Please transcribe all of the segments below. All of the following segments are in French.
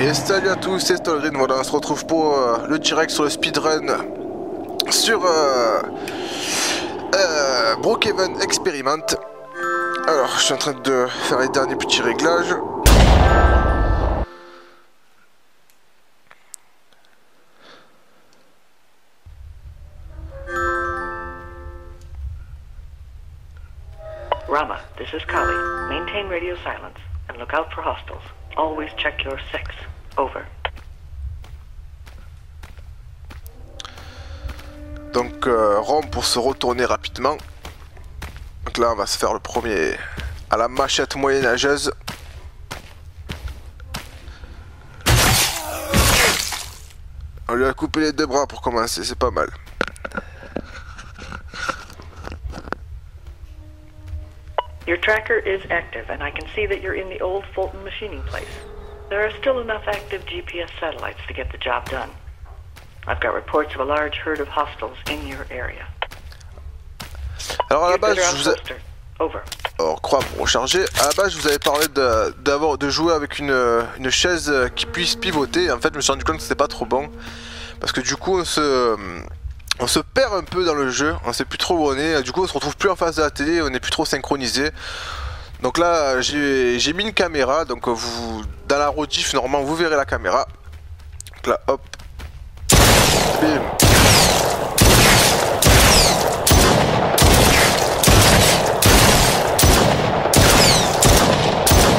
Et salut à tous, c'est Stolrin, voilà, on se retrouve pour euh, le direct sur le speedrun sur euh, euh, Brookhaven Experiment. Alors, je suis en train de faire les derniers petits réglages. Rama, this is Kali. Maintain radio silence and look out for hostiles. Always check your six. Over. Donc, euh, Rome pour se retourner rapidement. Donc là, on va se faire le premier à la machette moyenâgeuse. On lui a coupé les deux bras pour commencer, c'est pas mal. Your tracker is active, and I can see that you're in the old Fulton machining place. There are still enough active GPS satellites to get the job done. I've got reports of a large herd of hostiles in your area. Alors à la base, je vous ai... Holster. Over. Alors, croix pour recharger. À la base, je vous avais parlé de, d'avoir, de jouer avec une, une chaise qui puisse pivoter. En fait, je me suis rendu compte que c'était pas trop bon. Parce que du coup, on se, on se perd un peu dans le jeu. On sait plus trop où on est. Du coup, on se retrouve plus en face de la télé. On n'est plus trop synchronisé. Donc là, j'ai, mis une caméra. Donc, vous, dans la rediff, normalement, vous verrez la caméra. Donc là, hop. Bim.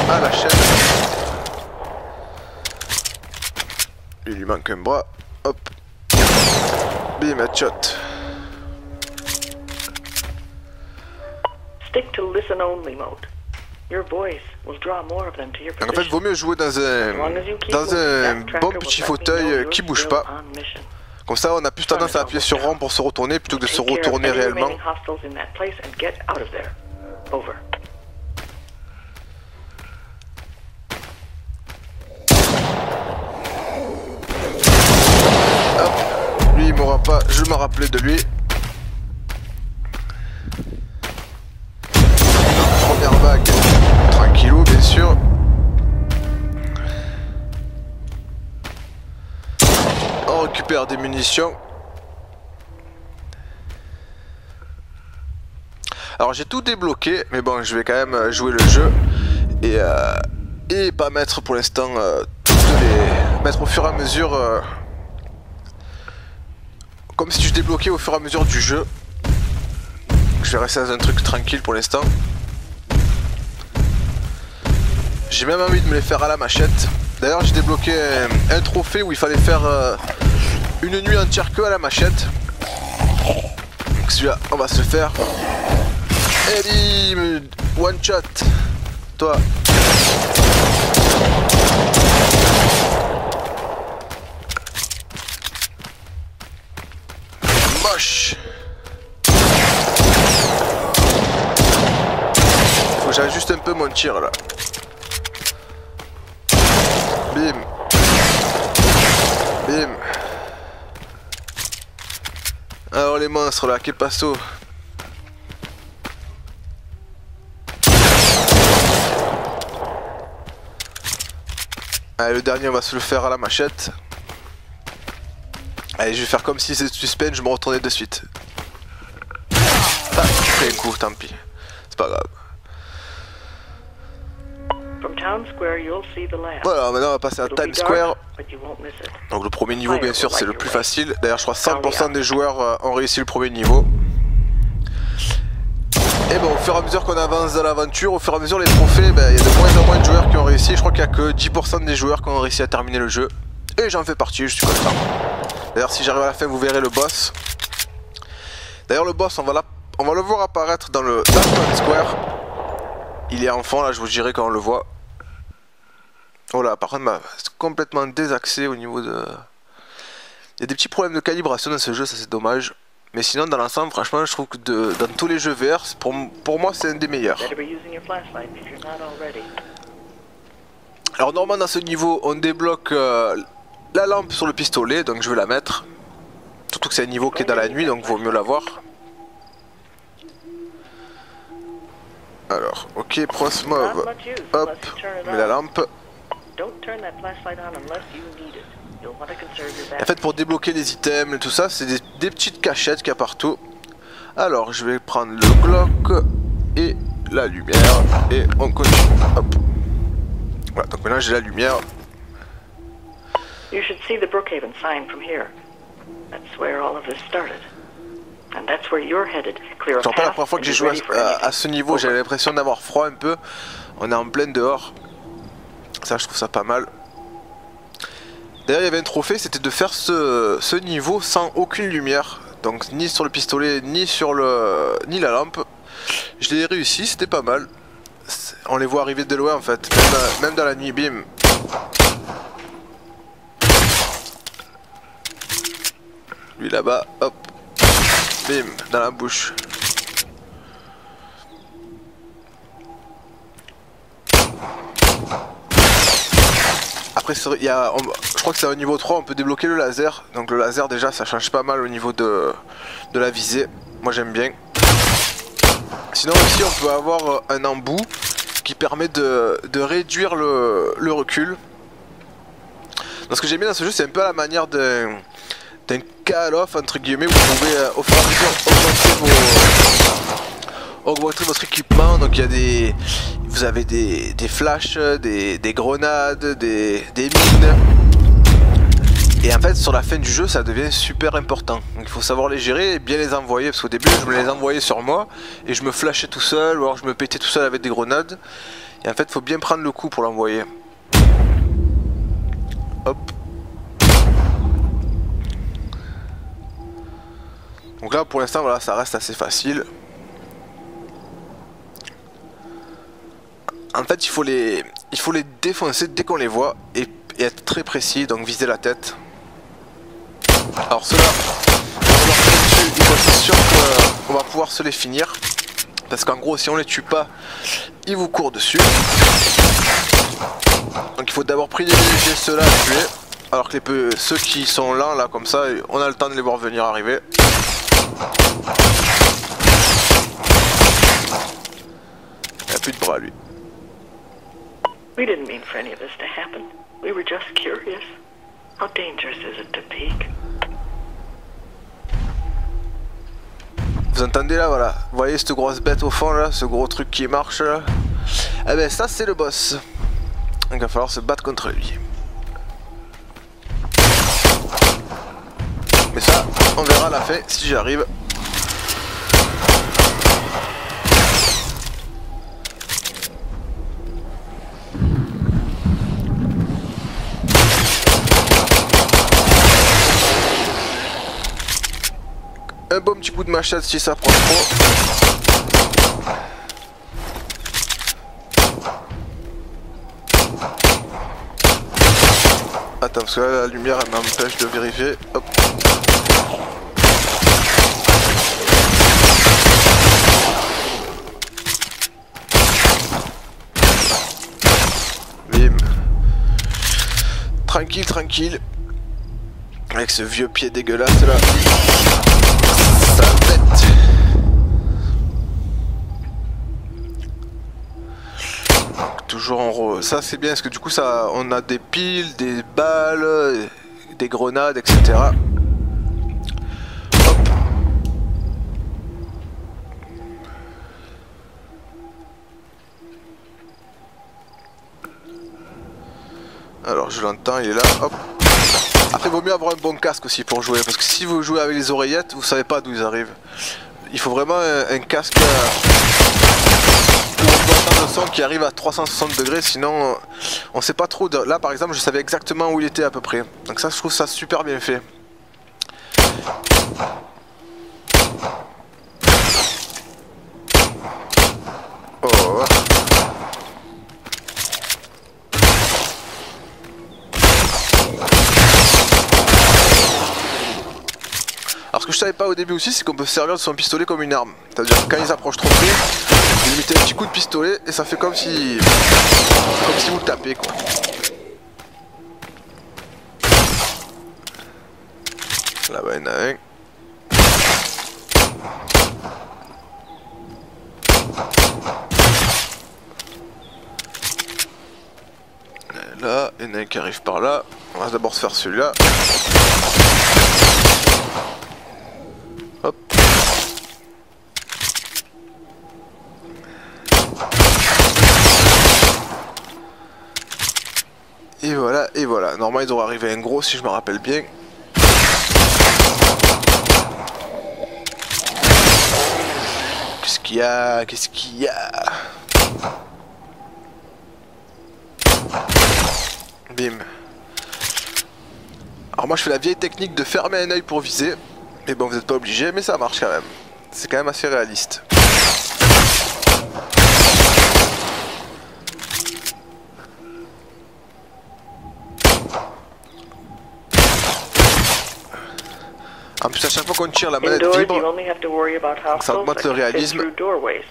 à la chaîne. Il lui manque un bras. Hop. Bim, headshot. Stick to listen only mode. Your voice will draw more of them to your Donc en fait, vaut mieux jouer dans un, dans un bon petit fauteuil qui bouge pas. Comme ça, on a plus tendance à appuyer sur rond pour se retourner plutôt que de se retourner réellement. hostiles Il m'aura pas. Je me rappelais de lui. Première vague. Tranquillou, bien sûr. On récupère des munitions. Alors j'ai tout débloqué, mais bon, je vais quand même jouer le jeu et, euh, et pas mettre pour l'instant euh, les mettre au fur et à mesure euh, comme si je débloquais au fur et à mesure du jeu. Je vais rester dans un truc tranquille pour l'instant. J'ai même envie de me les faire à la machette. D'ailleurs, j'ai débloqué un, trophée où il fallait faire euh, une nuit entière que à la machette. Donc celui-là, on va se faire. Et bim One shot Toi Faut que j'ajuste un peu mon tir là. Bim Bim Alors les monstres là, que passo Allez, le dernier, on va se le faire à la machette. Allez, je vais faire comme si c'était suspense, je me retournais de suite. Ah, un coup, tant pis. C'est pas grave. Voilà, maintenant on va passer à Times Square. Donc le premier niveau, bien sûr, c'est le plus facile. D'ailleurs, je crois 100% des joueurs euh, ont réussi le premier niveau. Et bon, au fur et à mesure qu'on avance dans l'aventure, au fur et à mesure les trophées, ben, il y a de moins en moins de joueurs qui ont réussi. Je crois qu'il n'y a que 10% des joueurs qui ont réussi à terminer le jeu. Et j'en fais partie, je suis content. D'ailleurs, si j'arrive à la fin, vous verrez le boss. D'ailleurs, le boss, on va, la- on va le voir apparaître dans le Times Square. Il est en fond, là, je vous dirai quand on le voit. Oh là, par contre, bah, c'est complètement désaxé au niveau de... Il y a des petits problèmes de calibration dans ce jeu, ça c'est dommage. Mais sinon, dans l'ensemble, franchement, je trouve que de- dans tous les jeux VR, pour, pour moi, c'est un des meilleurs. Alors, normalement, dans ce niveau, on débloque euh, la lampe sur le pistolet, donc je vais la mettre. Surtout que c'est un niveau qui est dans la nuit, donc vaut mieux la voir. Alors, ok, much use Hop, unless you turn it on met la lampe. En fait, pour débloquer les items et tout ça, c'est des, des petites cachettes qu'il y a partout. Alors, je vais prendre le Glock et la lumière et on continue. Hop. Voilà, donc maintenant j'ai la lumière. You should see the Brookhaven sign from here. That's where all of this started. And that's where you're headed. Clear rappelle la première fois que j'ai joué à, ce niveau, j'avais l'impression d'avoir froid un peu. On est en pleine dehors. Ça, je trouve ça pas mal. D'ailleurs, il y avait un trophée, c'était de faire ce, ce niveau sans aucune lumière. Donc, ni sur le pistolet, ni sur le, ni la lampe. Je l'ai réussi, c'était pas mal. On les voit arriver de loin en fait, même, même dans la nuit, bim. Lui là-bas, hop, bim, dans la bouche. Après, il y a, je crois que c'est au niveau 3, on peut débloquer le laser. Donc le laser déjà, ça change pas mal au niveau de, de la visée. Moi j'aime bien. Sinon aussi, on peut avoir euh, un embout qui permet de, de réduire le, le recul. Ce que j'aime bien dans ce jeu, c'est un peu à la manière d'un d'un Call of entre guillemets vous pouvez euh, augmenter vos augmenter votre équipement. Donc il y a des vous avez des, des flashs des, des grenades des, des mines. Et en fait sur la fin du jeu ça devient super important. Il faut savoir les gérer et bien les envoyer. Parce qu'au début je me les envoyais sur moi et je me flashais tout seul ou alors je me pétais tout seul avec des grenades. Et en fait faut bien prendre le coup pour l'envoyer. Hop Donc là pour l'instant voilà ça reste assez facile. En fait il faut les, il faut les défoncer dès qu'on les voit et, être très précis donc viser la tête. Alors ceux-là, on sûr qu'on va pouvoir se les finir. Parce qu'en gros si on les tue pas, ils vous courent dessus. Donc il faut d'abord privilégier ceux-là à tuer. Alors que les peu, ceux qui sont lents là comme ça, on a le temps de les voir venir arriver. Il a plus de bras lui. We didn't mean for any of this to happen. We were just curious. How dangerous is it to peek? Vous entendez là, voilà. Vous voyez cette grosse bête au fond là, ce gros truc qui marche là? Eh ben ça c'est le boss. Donc il va falloir se battre contre lui. Mais ça, on verra la fin si j'y Un bon petit coup de machette si ça prend trop. Attends, parce que là, la lumière elle m'empêche de vérifier. Hop. Bim. Tranquille, tranquille. Avec ce vieux pied dégueulasse là. En rose. Ça c'est bien parce que du coup ça, on a des piles, des balles, des grenades, etc. Alors je l'entends, il est là. Hop. Après, vaut mieux avoir un bon casque aussi pour jouer, parce que si vous jouez avec les oreillettes, vous savez pas d'où ils arrivent. Il faut vraiment un, un casque euh, son qui arrive à 360 degrés, sinon euh, on sait pas trop. de- Là, par exemple, je savais exactement où il était à peu près. Donc ça, je trouve ça super bien fait. Oh. Je savais pas au début aussi, c'est qu'on peut se servir de son pistolet comme une arme. C'est-à-dire quand ils approchent trop près, vous mettez un petit coup de pistolet et ça fait comme si... comme si vous le tapez quoi. Là-bas il y en a un. Là, Il y en a un qui arrive par là. On va d'abord se faire celui-là. Voilà, et voilà. Normalement, il devrait arriver un gros si je me rappelle bien. Qu'est-ce qu'il y a? Qu'est-ce qu'il y a? Bim. Alors moi je fais la vieille technique de fermer un œil pour viser. Mais bon vous n'êtes pas obligé mais ça marche quand même. C'est quand même assez réaliste. En plus à chaque fois qu'on tire la manette Indoors, vibre. hostels augmente le réalisme. through doorways.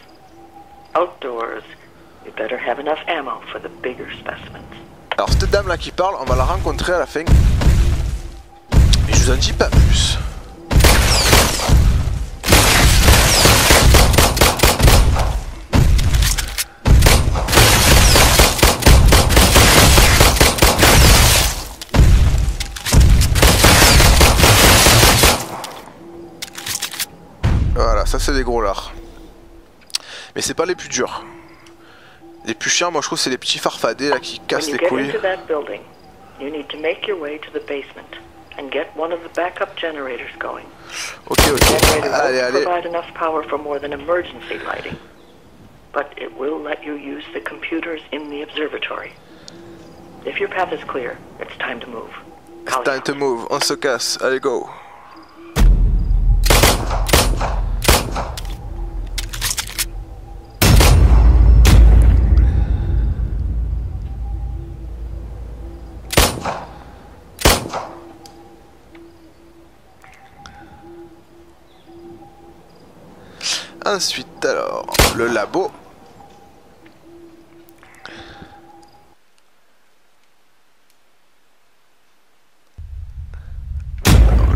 Outdoors, you better have enough ammo for the bigger specimens. Alors cette dame là qui parle, on va la rencontrer à la fin. Et je vous en dis pas plus. Ça c'est des gros lards. Mais c'est pas les plus durs. Les plus chiants, moi je trouve, c'est les petits farfadets là qui cassent les couilles. Ok, ok. Allez, allez. but it will let you use the computers in the observatory. If your path is clear, it's time to move. Call Time to move, on se casse, allez go. Ensuite alors, le labo.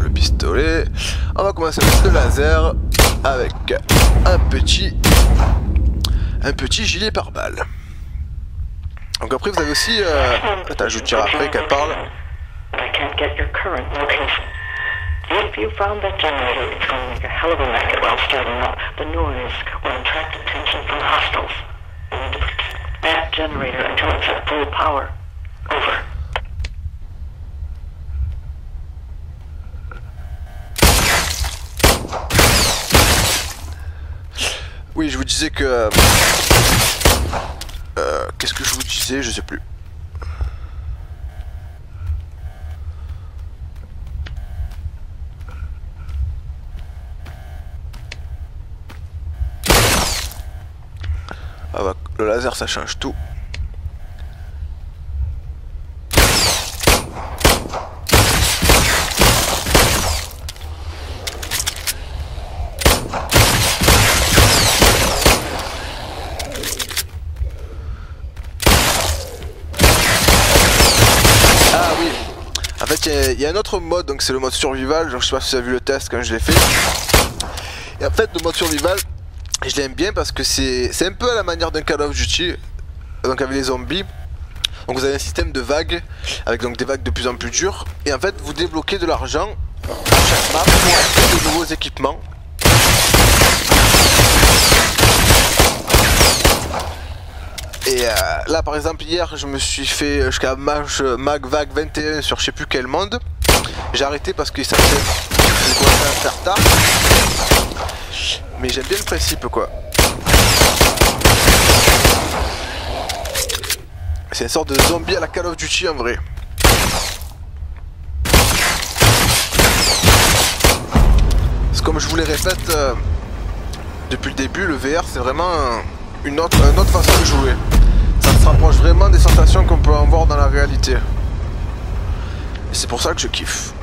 le pistolet. On va commencer avec le laser avec un petit un petit gilet pare-balles. Donc après vous avez aussi euh... attends je vous tire après qu'elle parle. If you found that generator, it's going to make a hell of a racket while starting up. The noise will attract attention from hostiles. Protect that generator until it's at full power. Over. Oui je vous disais que euh, qu'est-ce que je vous disais je sais plus. Ah bah, le laser ça change tout. Ah oui. En fait, il y a- un autre mode, donc c'est le mode survival. Je sais pas si vous avez vu le test quand je l'ai fait. Et en fait, le mode survival, je l'aime bien parce que c'est un peu à la manière d'un Call of Duty, donc avec les zombies. Donc vous avez un système de vagues, avec donc des vagues de plus en plus dures. Et en fait, vous débloquez de l'argent chaque map pour acheter de nouveaux équipements. Et euh, là par exemple hier je me suis fait jusqu'à Mag, Mag Vague 21 sur je sais plus quel monde. J'ai arrêté parce faisait commençait à faire tard. Mais j'aime bien le principe quoi. C'est une sorte de zombie à la Call of Duty en vrai. C'est comme je vous le répète euh, depuis le début, le VR c'est vraiment un- une autre, une autre façon de jouer. Ça se rapproche vraiment des sensations qu'on peut avoir dans la réalité. Et c'est pour ça que je kiffe.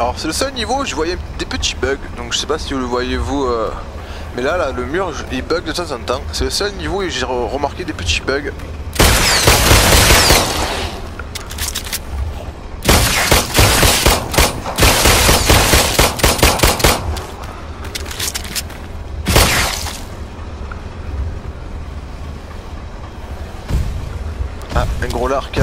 Alors c'est le seul niveau où je voyais des petits bugs, donc je sais pas si vous le voyez vous... Euh, mais là, là, le mur, il bug de temps en temps. C'est le seul niveau où j'ai remarqué des petits bugs. Ah, un gros larc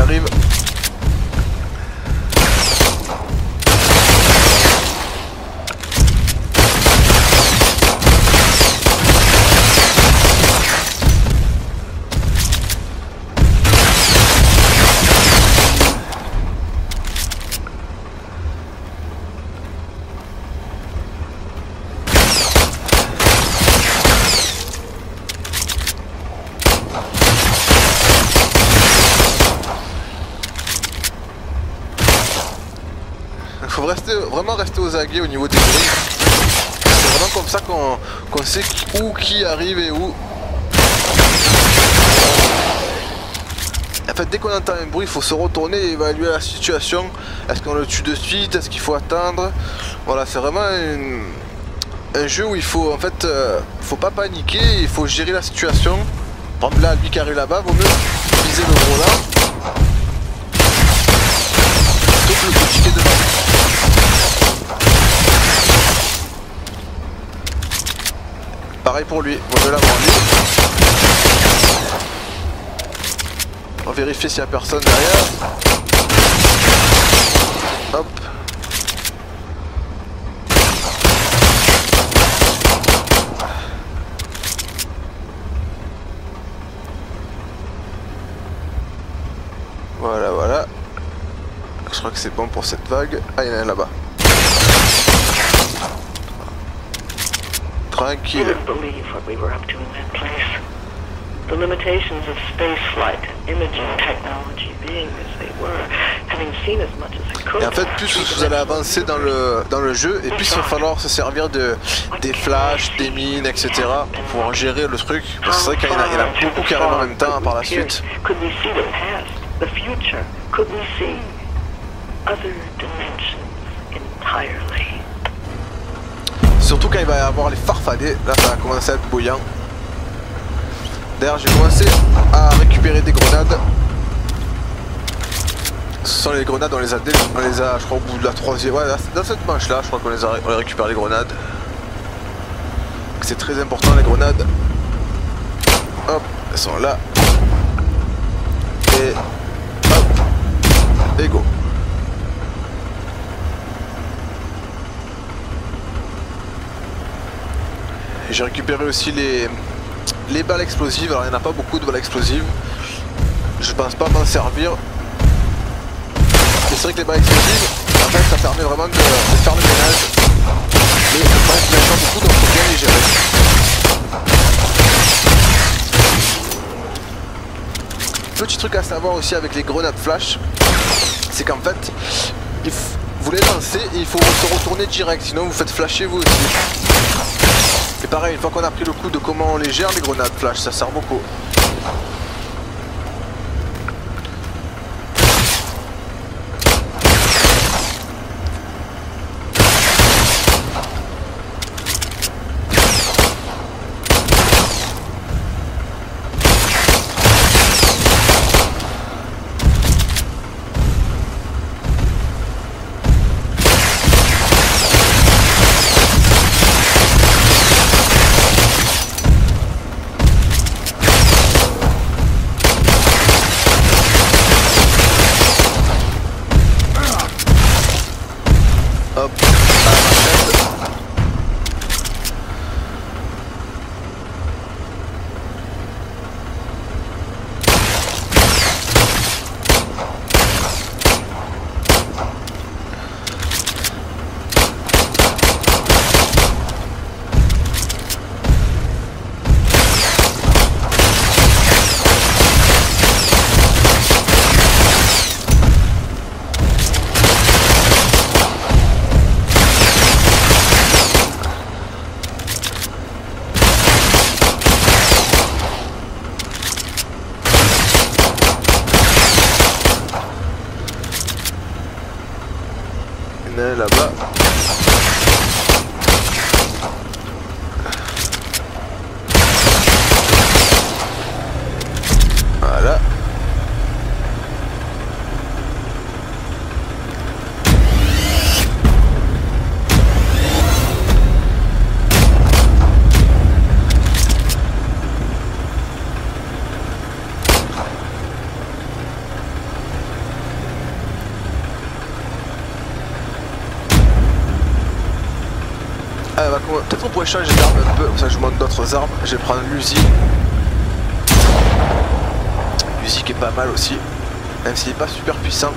au niveau des bruits. C'est vraiment comme ça qu'on sait où qui arrive et où. En fait, dès qu'on entend un bruit, il faut se retourner et évaluer la situation. Est-ce qu'on le tue de suite? Est-ce qu'il faut attendre? Voilà, c'est vraiment un jeu où il faut en fait, euh, faut pas paniquer, il faut gérer la situation. Par exemple, là, lui qui arrive là-bas, vaut mieux viser le gros là. Pareil pour lui, on veut l'avoir lui. On va vérifier s'il n'y a personne derrière. Hop. Voilà, voilà. Je crois que c'est bon pour cette vague. Ah, il y en a là-bas. You Tranquille. wouldn't believe what we were up to in that place. The limitations of space flight and imaging technology being as they were, having seen as much as they could. Et en fait, plus vous allez avancer dans le, dans le jeu, et plus il va falloir se servir de, des flashs, des mines, etc. pour pouvoir gérer le truc. Parce que c'est vrai qu'il y, en a- il y en a beaucoup qui arrivent en même temps par la suite. Could we see the past, the future? Could we see other dimensions entirely? Surtout quand il va y avoir les farfadets, là ça va commencer à être bouillant. D'ailleurs j'ai commencé à récupérer des grenades. Ce sont les grenades, on les a, on les a je crois au bout de la troisième, ouais dans cette manche là je crois qu'on les a on les récupère les grenades. C'est très important les grenades. Hop, elles sont là. Et hop, et go. J'ai récupéré aussi les, les balles explosives. Alors il n'y en a pas beaucoup de balles explosives. Je pense pas m'en servir. C'est vrai que les balles explosives, en fait ça permet vraiment de, faire le ménage. Mais je pense qu'il y en a beaucoup donc faut bien les gérer. Petit truc à savoir aussi avec les grenades flash, c'est qu'en fait, vous les lancez et il faut se retourner direct, sinon vous faites flasher vous aussi. Et pareil, une fois qu'on a pris le coup de comment on les gère, les grenades flash, ça sert beaucoup. Hop. à la machette. Il y en a un là-bas. Voilà. Pourrait changer d'arme un peu, ça je vous montre d'autres armes. Je vais prendre l'Uzi. L'Uzi qui est pas mal aussi, même s'il est pas super puissant.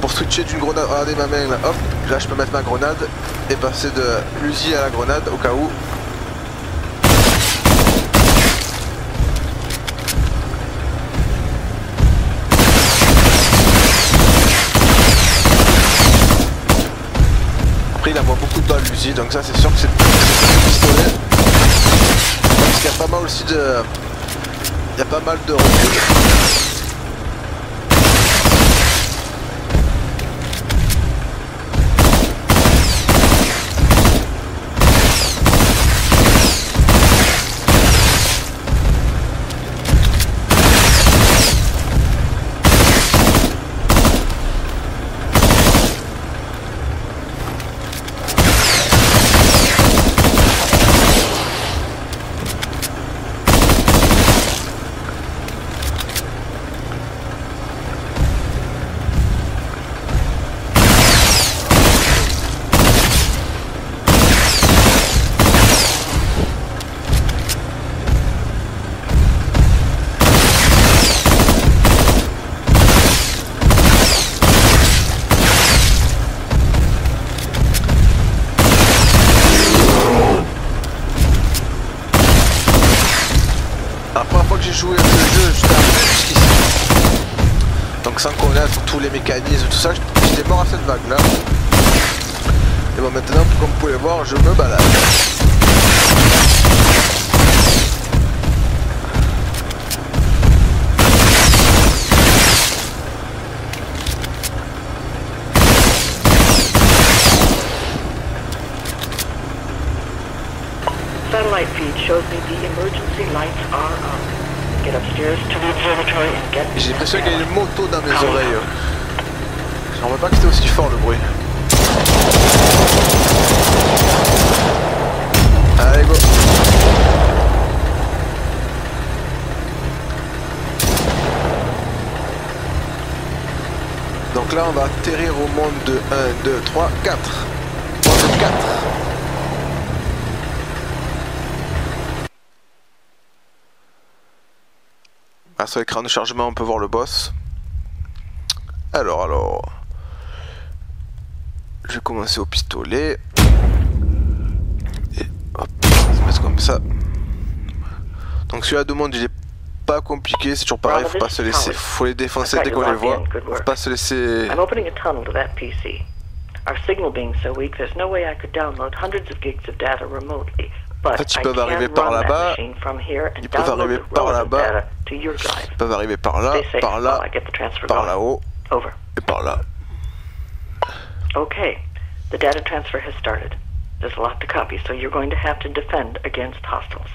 Pour switcher d'une grenade, regardez ma main là, hop, là je peux mettre ma grenade et passer de l'Uzi à la grenade au cas où. Donc ça c'est sûr que c'est pistolet. Parce qu'il y a pas mal aussi de. Il y a pas mal de. Ah, sur l'écran de chargement, on peut voir le boss. Alors, alors. Je vais commencer au pistolet. Et hop, va se mettre comme ça. Donc celui-là de monde, il est pas compliqué, c'est toujours pareil, faut pas se laisser. Faut les défoncer dès qu'on les voit. Faut pas se laisser. I'm opening a tunnel to that PC. Our signal being so weak, there's no way I could download hundreds of gigs of data remotely. En fait, ils I peuvent arriver par là-bas. machine from here and Ils peuvent arriver the par là-bas. data to your drive. Ils peuvent arriver par là, par là, I get the transfer par là-haut Over. et par là. Okay. The data transfer has started. There's a lot to copy, so you're going to have to defend against hostiles.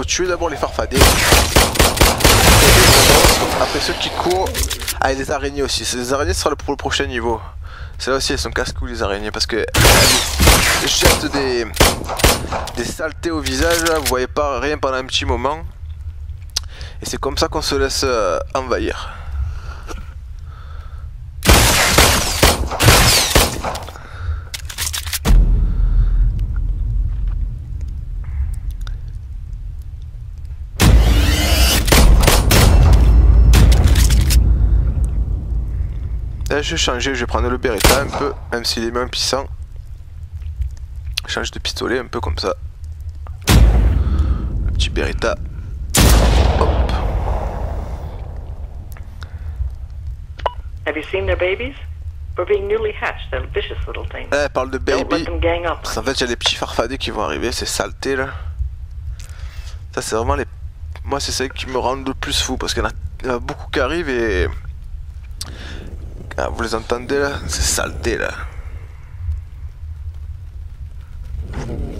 Faut tuer d'abord les farfadets. Après ceux qui courent. Ah, et les araignées aussi. Les araignées, ce sera pour le prochain niveau. C'est là aussi, elles sont casse-cou les araignées parce que elles jettent des, des saletés au visage. Là, vous voyez pas rien pendant un petit moment. Et c'est comme ça qu'on se laisse euh, envahir. Je vais changer, je vais prendre le Beretta un peu, même s'il est moins puissant. Change de pistolet un peu comme ça. Le petit Beretta. Hop. Have you seen their babies? We're being newly hatched. They're vicious little things. Elle parle de baby. Parce qu'en fait, il y a les petits farfadets qui vont arriver, c'est saleté là. Ça, c'est vraiment les. Moi, c'est celles qui me rendent le plus fou parce qu'il en y en a beaucoup qui arrivent et. Ah, vous les entendez là? C'est saleté là.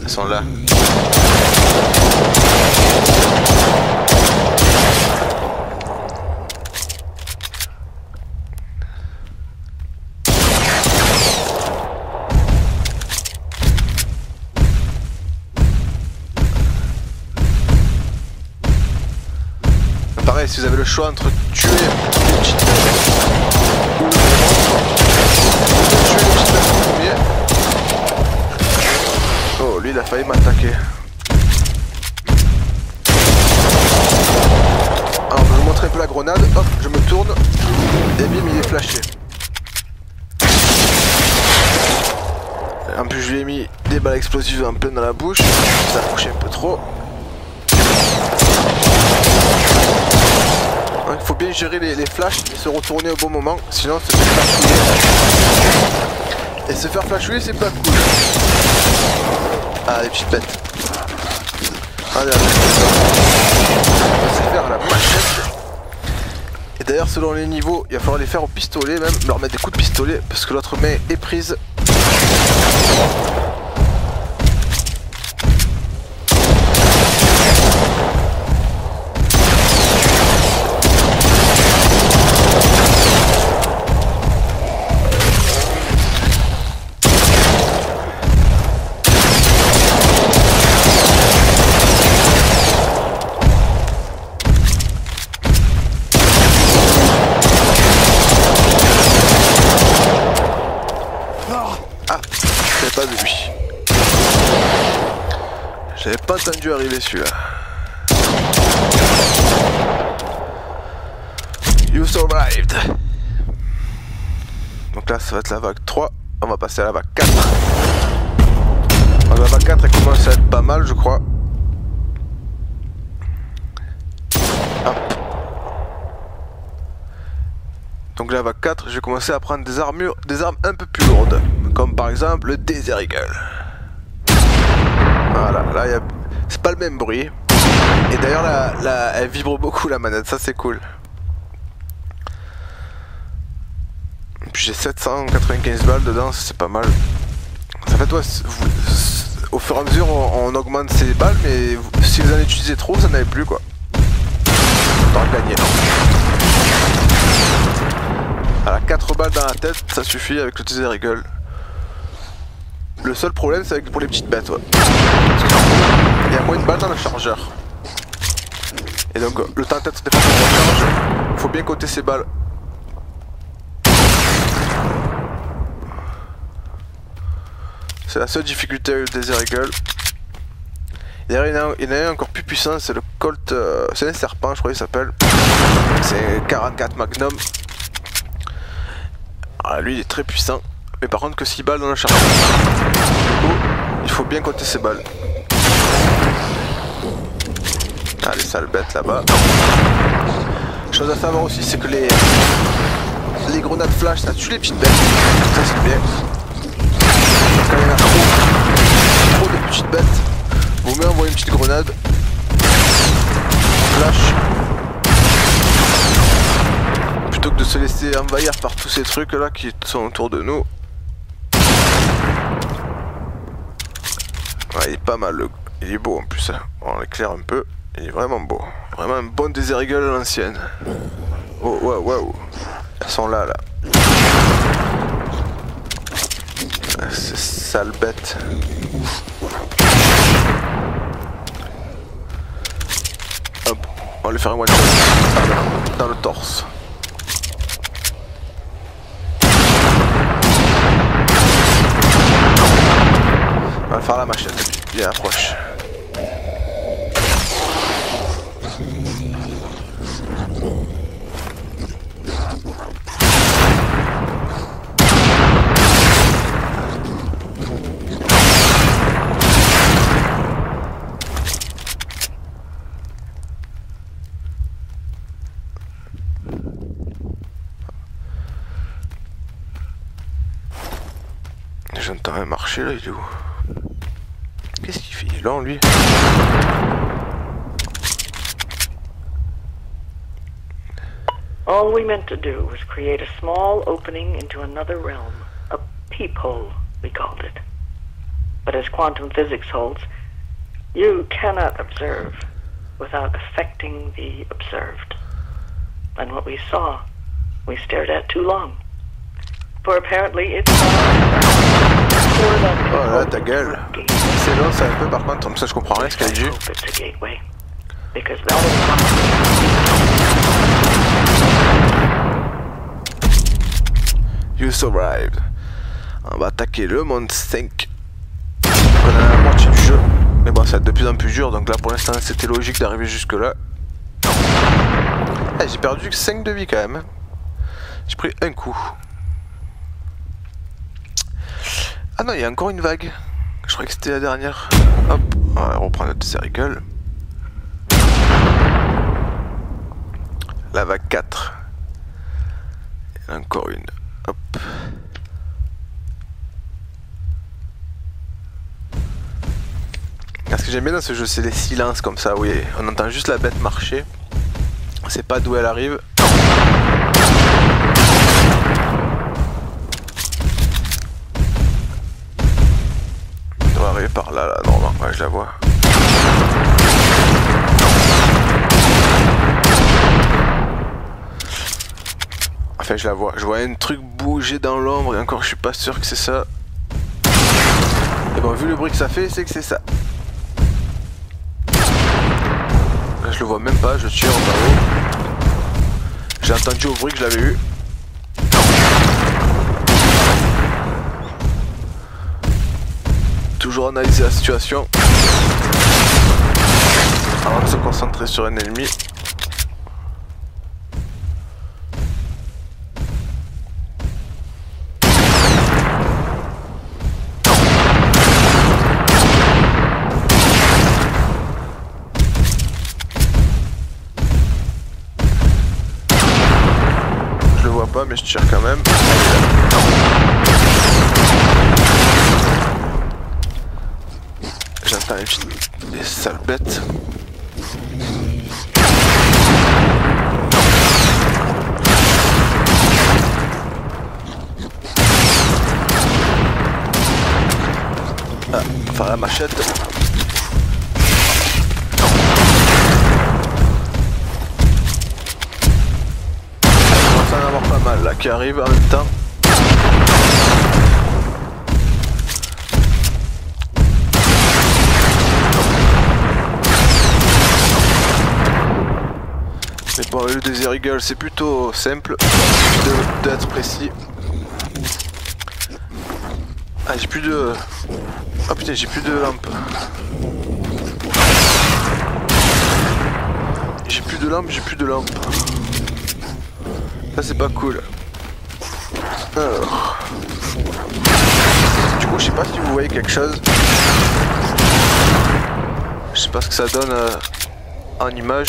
Elles sont là. Pareil, si vous avez le choix entre tuer les il a failli m'attaquer. Alors, je vous montre un peu la grenade. Hop, je me tourne. Et bim, il est flashé. En plus, je lui ai mis des balles explosives en plein dans la bouche. Ça approchait un peu trop. Il faut bien gérer les, flashs et se retourner au bon moment, sinon se faire flashouiller. Et se faire flashouiller c'est pas cool. Ah les petites bêtes. Faire la machette. Et d'ailleurs selon les niveaux, il va falloir les faire au pistolet même, leur mettre des coups de pistolet parce que l'autre main est prise. Celui-là. You survived. Donc là, ça va être la vague 3. On va passer à la vague 4. Alors, la vague 4, elle commence à être pas mal, je crois. Donc la vague 4, je vais commencer à prendre des armures, des armes un peu plus lourdes. Comme par exemple le Desert Eagle. Voilà, là il y a... c'est pas le même bruit. Et d'ailleurs la, elle vibre beaucoup la manette, ça c'est cool. Et puis j'ai 795 balles dedans, c'est pas mal. Ça fait vous- au fur et à mesure on, augmente ses balles, mais vous- si vous en utilisez trop, ça n'avait plus quoi. Le gagner. Voilà, 4 balles dans la tête, ça suffit avec le Desert Eagle. Le seul problème, c'est pour les petites bêtes. Il y a moins de balles dans le chargeur. Et donc, le temps qu'on recharge, faut bien coter ses balles. C'est la seule difficulté avec le Desert Eagle. D'ailleurs, il y en a un- il y en a un encore plus puissant, c'est le Colt. euh, c'est un serpent, je crois qu'il s'appelle. C'est 44 Magnum. Ah, lui, il est très puissant. Mais par contre, que 6 balles dans le chargeur. Du coup, il faut bien compter ses balles. Ah, les sales bêtes là-bas. Chose à savoir aussi, c'est que les, les grenades flash, ça tue les petites bêtes. Ça, c'est bien. Quand il y en a trop, trop de petites bêtes, vaut mieux envoyer une petite grenade. Flash. Plutôt que de se laisser envahir par tous ces trucs là qui sont autour de nous. Ouais, il est pas mal, le... il est beau en plus. hein. On l'éclaire un peu. Il est vraiment beau. Vraiment un bon Eagle à l'ancienne. Oh, waouh, waouh. Elles sont là, là. C'est sale bête. Hop, on va lui faire un one shot. Ah, dans le torse. On va faire la machette, bien approche. Un marché là, Qu'est-ce qu'il fait lui All we meant to do was create a small opening into another realm. A peephole, we called it. But as quantum physics holds, you cannot observe without affecting the observed. And what we saw, we stared at too long. For apparently it's Oh là, ta gueule. C'est long ça un peu par contre, comme ça je comprends rien ce qu'elle dit. You survived. On va attaquer le monde 5. On a la moitié du jeu. Mais bon, ça va être de plus en plus dur, donc là pour l'instant c'était logique d'arriver jusque là. Ah, j'ai perdu que 5 de vie quand même. J'ai pris un coup. Ah non, il y a encore une vague. Je croyais que c'était la dernière. Hop, on va reprendre notre série gueule. La vague 4. Il y en a encore une. Hop. Ah, Ce que j'aime bien dans ce jeu, c'est les silences comme ça, oui. On entend juste la bête marcher. On sait pas d'où elle arrive. Par là, là, normalement. Ouais, je la vois. Enfin, je la vois. Je vois un truc bouger dans l'ombre et encore, je suis pas sûr que c'est ça. Et bon, vu le bruit que ça fait, c'est que c'est ça. Je le vois même pas, je tire en bas. J'ai entendu au bruit que je l'avais eu. Toujours analyser la situation. Avant de se concentrer sur un ennemi. Machette. On commence en avoir pas mal là qui arrivent en même temps. Mais bon, le Desert Eagle c'est plutôt simple d'être précis. Ah, j'ai plus de. Oh putain, j'ai plus de lampe. J'ai plus de lampe, j'ai plus de lampe. Ça c'est pas cool. Alors. Du coup, je sais pas si vous voyez quelque chose. Je sais pas ce que ça donne euh, en image.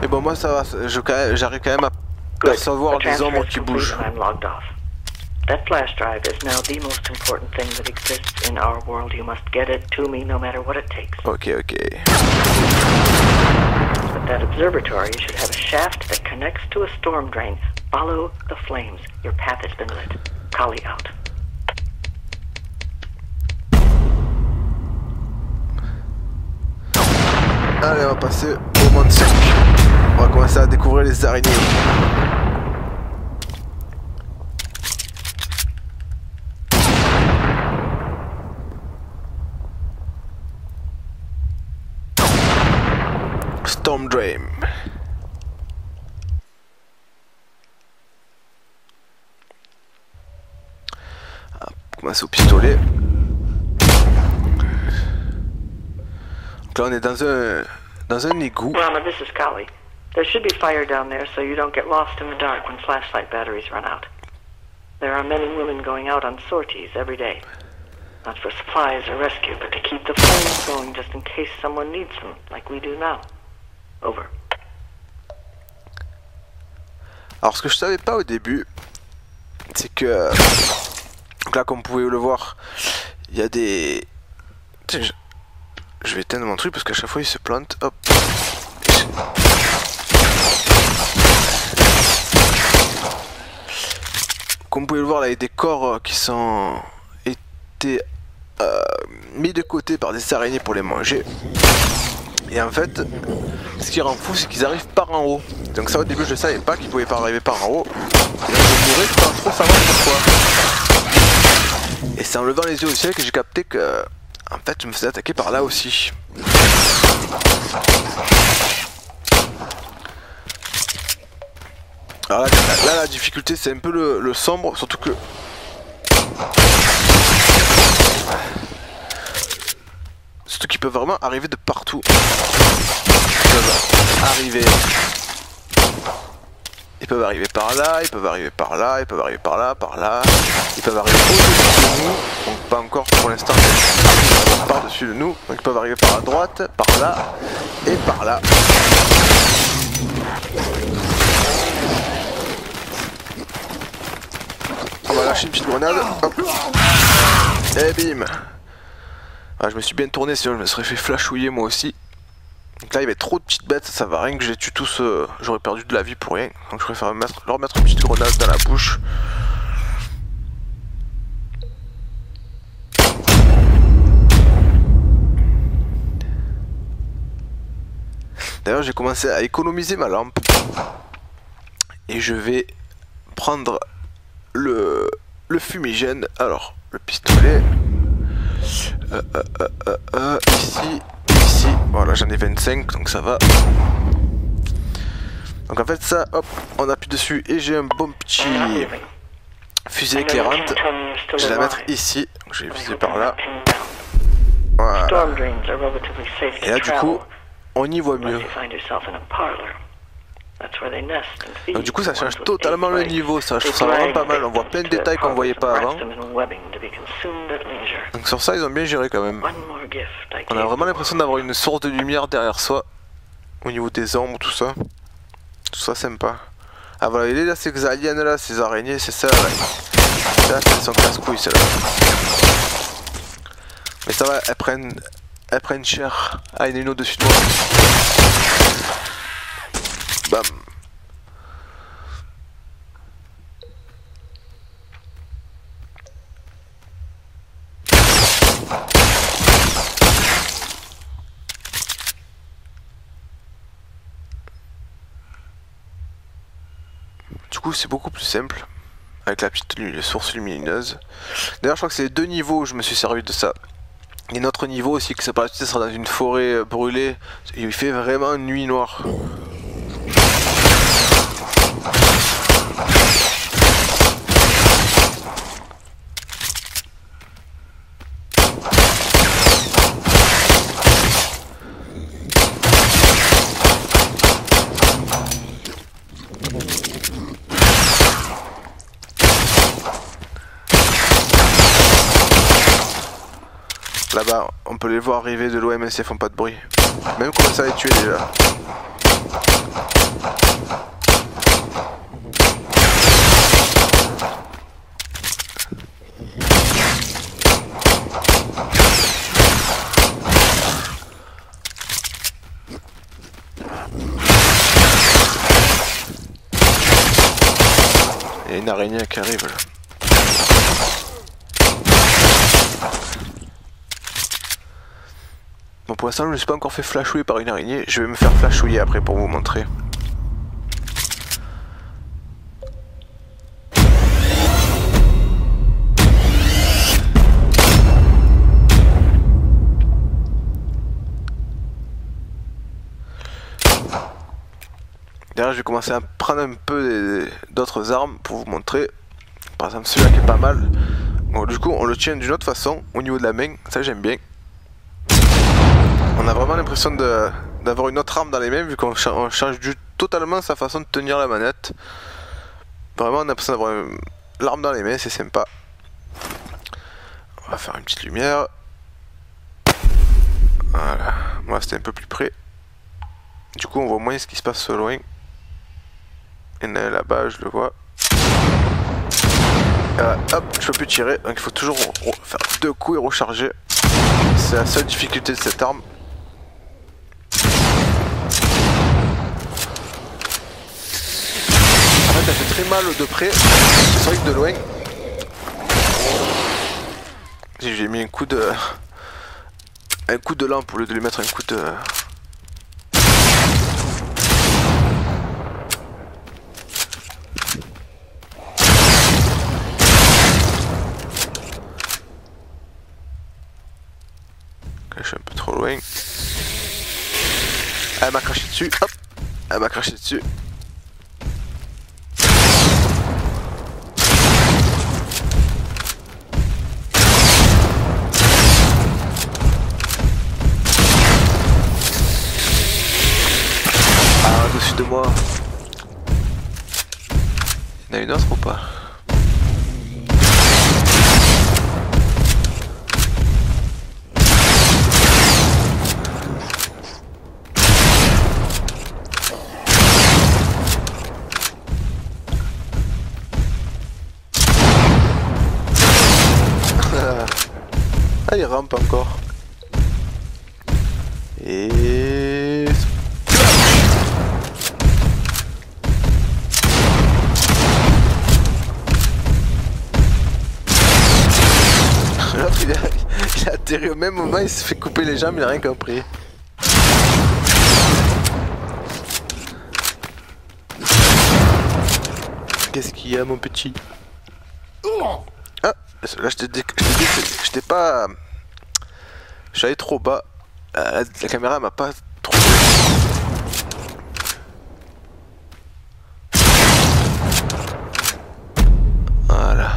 Mais bon, moi ça va, j'arrive quand même à percevoir des ombres qui bougent. That flash drive is now the most important thing that exists in our world. You must get it to me no matter what it takes. Ok, ok. But that observatory you should have a shaft that connects to a storm drain. Follow the flames. Your path has been lit. Kali out. Allez, on va passer au monde 5. On va commencer à découvrir les araignées. Storm Dream. Ah, au pistolet. Donc là on est dans un dans un égout. Rama, this is Kali. There should be fire down there so you don't get lost in the dark when flashlight batteries run out. There are men and women going out on sorties every day. Not for supplies or rescue, but to keep the flames going just in case someone needs them, like we do now. Alors ce que je savais pas au début, c'est que donc là comme vous pouvez le voir, il y a des. Je vais éteindre mon truc parce qu'à chaque fois il se plante. Hop. Comme vous pouvez le voir là, il y a des corps euh, qui sont été euh, mis de côté par des araignées pour les manger. Et en fait, ce qui rend fou, c'est qu'ils arrivent par en haut. Donc ça, au début, je savais pas qu'ils pouvaient pas arriver par en haut. Et là, je mourais sans trop savoir pourquoi. Et c'est en levant les yeux au ciel que j'ai capté que, en fait, je me faisais attaquer par là aussi. Alors là, là, la difficulté, c'est un peu le, le sombre, surtout que Surtout qu'ils peuvent vraiment arriver de partout. Ils peuvent arriver. Ils peuvent arriver par là, ils peuvent arriver par là, ils peuvent arriver par là, par là. Ils peuvent arriver au-dessus de nous. Donc pas encore pour l'instant, par-dessus de nous. Donc ils peuvent arriver par la droite, par là et par là. On va lâcher une petite grenade. Et bim ah, je me suis bien tourné, sinon je me serais fait flashouiller moi aussi. Donc là il y avait trop de petites bêtes, ça va rien que j'ai tué tous, j'aurais perdu de la vie pour rien. Donc je préfère mettre, leur mettre une petite grenade dans la bouche. D'ailleurs j'ai commencé à économiser ma lampe. Et je vais prendre le fumigène. Alors, le pistolet. Euh, euh, euh, euh, euh, ici, ici, voilà j'en ai 25 donc ça va. Donc en fait ça, hop, on appuie dessus et j'ai un bon petit fusée éclairante. Je vais la mettre ici, donc je vais viser par là. Voilà. Storm drains are relatively safe Et là du coup, on y voit mieux. Donc du coup ça change totalement le niveau, ça je trouve ça vraiment pas mal, on voit plein de détails qu'on voyait pas avant. Donc sur ça ils ont bien géré quand même. On a vraiment l'impression d'avoir une source de lumière derrière soi. Au niveau des ombres, tout ça. Tout ça sympa. Ah voilà, il est là ces aliens là, ces araignées, c'est ça là. Ça, elles sont casse-couilles celles-là. Mais ça va, elles prennent. Elles prennent cher. Ah, il y en a une au-dessus de moi. Du coup, c'est beaucoup plus simple. Avec la petite lu- source lumineuse. D'ailleurs, je crois que c'est les deux niveaux où je me suis servi de ça. Et notre niveau aussi, que ça par la suite, ça sera dans une forêt brûlée. Il fait vraiment nuit noire. On peut les voir arriver de loin, même si elles font pas de bruit. Même commencer à les tuer déjà. Il y a une araignée qui arrive là. Pour l'instant, je ne me suis pas encore fait flashouiller par une araignée. Je vais me faire flashouiller après pour vous montrer. D'ailleurs, je vais commencer à prendre un peu d'autres armes pour vous montrer. Par exemple, celui-là qui est pas mal. Bon, du coup, on le tient d'une autre façon au niveau de la main. Ça, j'aime bien. On a vraiment l'impression d'avoir une autre arme dans les mains vu qu'on change totalement sa façon de tenir la manette. Vraiment, on a l'impression d'avoir l'arme dans les mains, c'est sympa. On va faire une petite lumière. Voilà. Moi, c'était un peu plus près. Du coup, on voit moins ce qui se passe au loin. Et là-bas, je le vois. Hop, je peux plus tirer, donc il faut toujours faire deux coups et recharger. C'est la seule difficulté de cette arme. Fait, elle fait très mal de près. C'est vrai que de loin. J'ai mis un coup de. Un coup de lampe au lieu de lui mettre un coup de. je suis un peu trop loin. Elle m'a craché dessus, hop Elle m'a craché dessus. De moi. Il y en a une autre ou pas? Ah, il rampe encore. Et... atterri au même moment, il se fait couper les jambes, il a rien compris. Qu'est-ce qu'il y a mon petit Ah Là je t'ai j'étais pas J'allais trop bas. Euh, la caméra m'a pas trop. Voilà.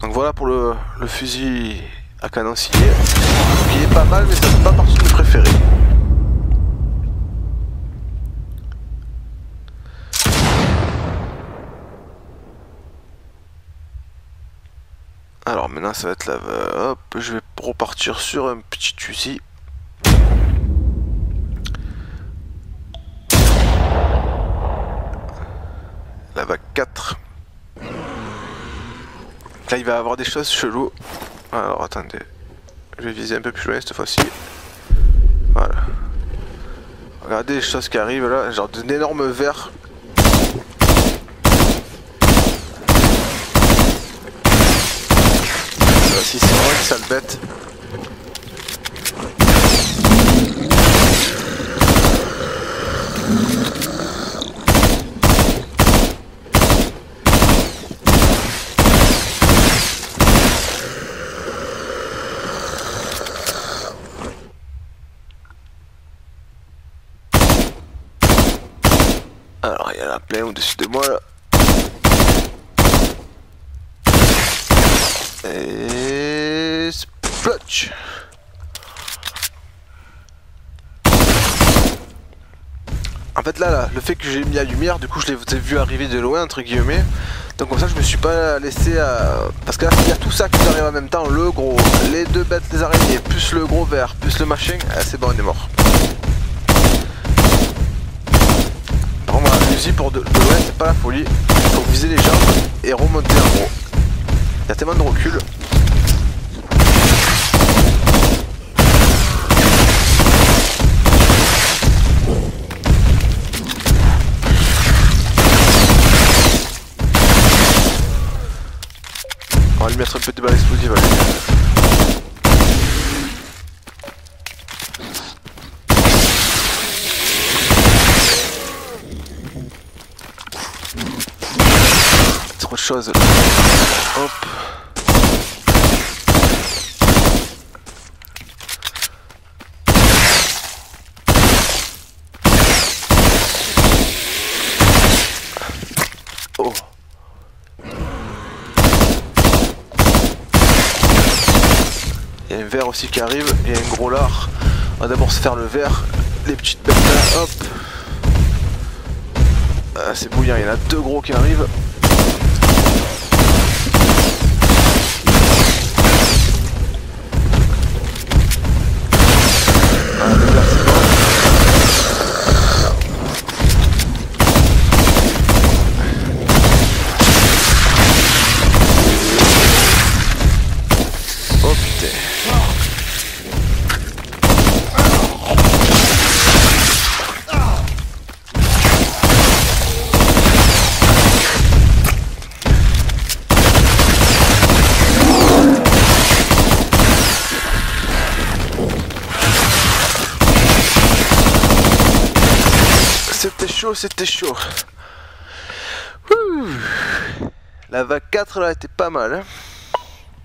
Donc voilà pour le fusil à canon scié. Qui est pas mal, mais ça fait pas partie de mes préférés. Alors maintenant ça va être la... Hop, je vais repartir sur un petit fusil. La vague 4. Là il va y avoir des choses cheloues. Alors attendez. Je vais viser un peu plus loin cette fois-ci. Voilà. Regardez les choses qui arrivent là, genre d'énormes verres si c'est moi une sale bête. Alors il y en a plein au-dessus de moi là. Et... En fait là, là, le fait que j'ai mis la lumière, du coup je les ai vus arriver de loin entre guillemets. Donc comme ça je me suis pas laissé à... Parce que là il y a tout ça qui arrive en même temps, le gros, les deux bêtes, les araignées, plus le gros vert, plus le machin, ah, c'est bon on est mort. Bon voilà, fusil pour de, de loin c'est pas la folie, faut viser les jambes et remonter en gros. Il tellement de recul. On va lui mettre un peu de balles explosives à chose. Hop. Oh. Il y a un verre aussi qui arrive et un gros lard. On va d'abord se faire le verre, les petites bêtes là, hop. Ah, c'est bouillant, il y en a deux gros qui arrivent. C'était chaud. La vague 4 là était pas mal. Hein.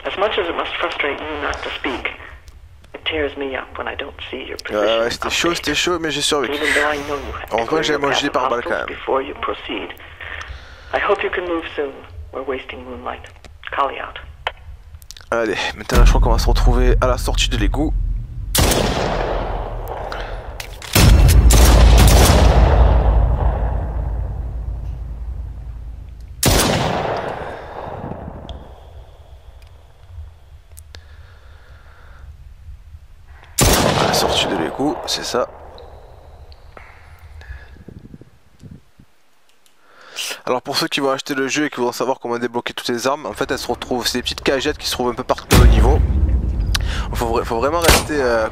As much as it must frustrate you not to speak, it tears me up when I don't see your position. Ouais, ouais, c'était chaud, c'était chaud, mais j'ai survécu. Even though I know you have to Heureusement que clear j'ai mangé par balle quand même. Before you proceed. I hope you can move soon. We're wasting moonlight. Collie out. Allez, maintenant je crois qu'on va se retrouver à la sortie de l'égout. À la sortie de l'égout, c'est ça. Alors pour ceux qui vont acheter le jeu et qui vont savoir comment débloquer toutes les armes, en fait elles se retrouvent, c'est des petites cagettes qui se trouvent un peu partout dans le niveau. Il faut, vra- faut vraiment rester euh,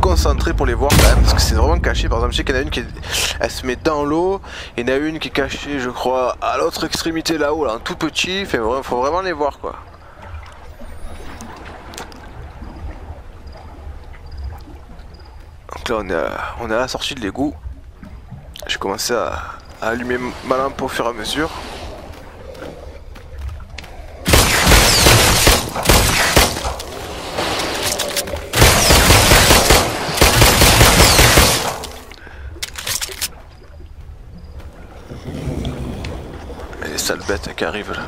concentré pour les voir quand même, parce que c'est vraiment caché. Par exemple, je sais qu'il y en a une qui elle se met dans l'eau, il y en a une qui est cachée, je crois, à l'autre extrémité là-haut, là, en tout petit. Enfin, faut vraiment les voir quoi. Donc là on est on est à la sortie de l'égout. J'ai commencé à, à allumer ma lampe au fur et à mesure. Les sales bêtes qui arrivent là.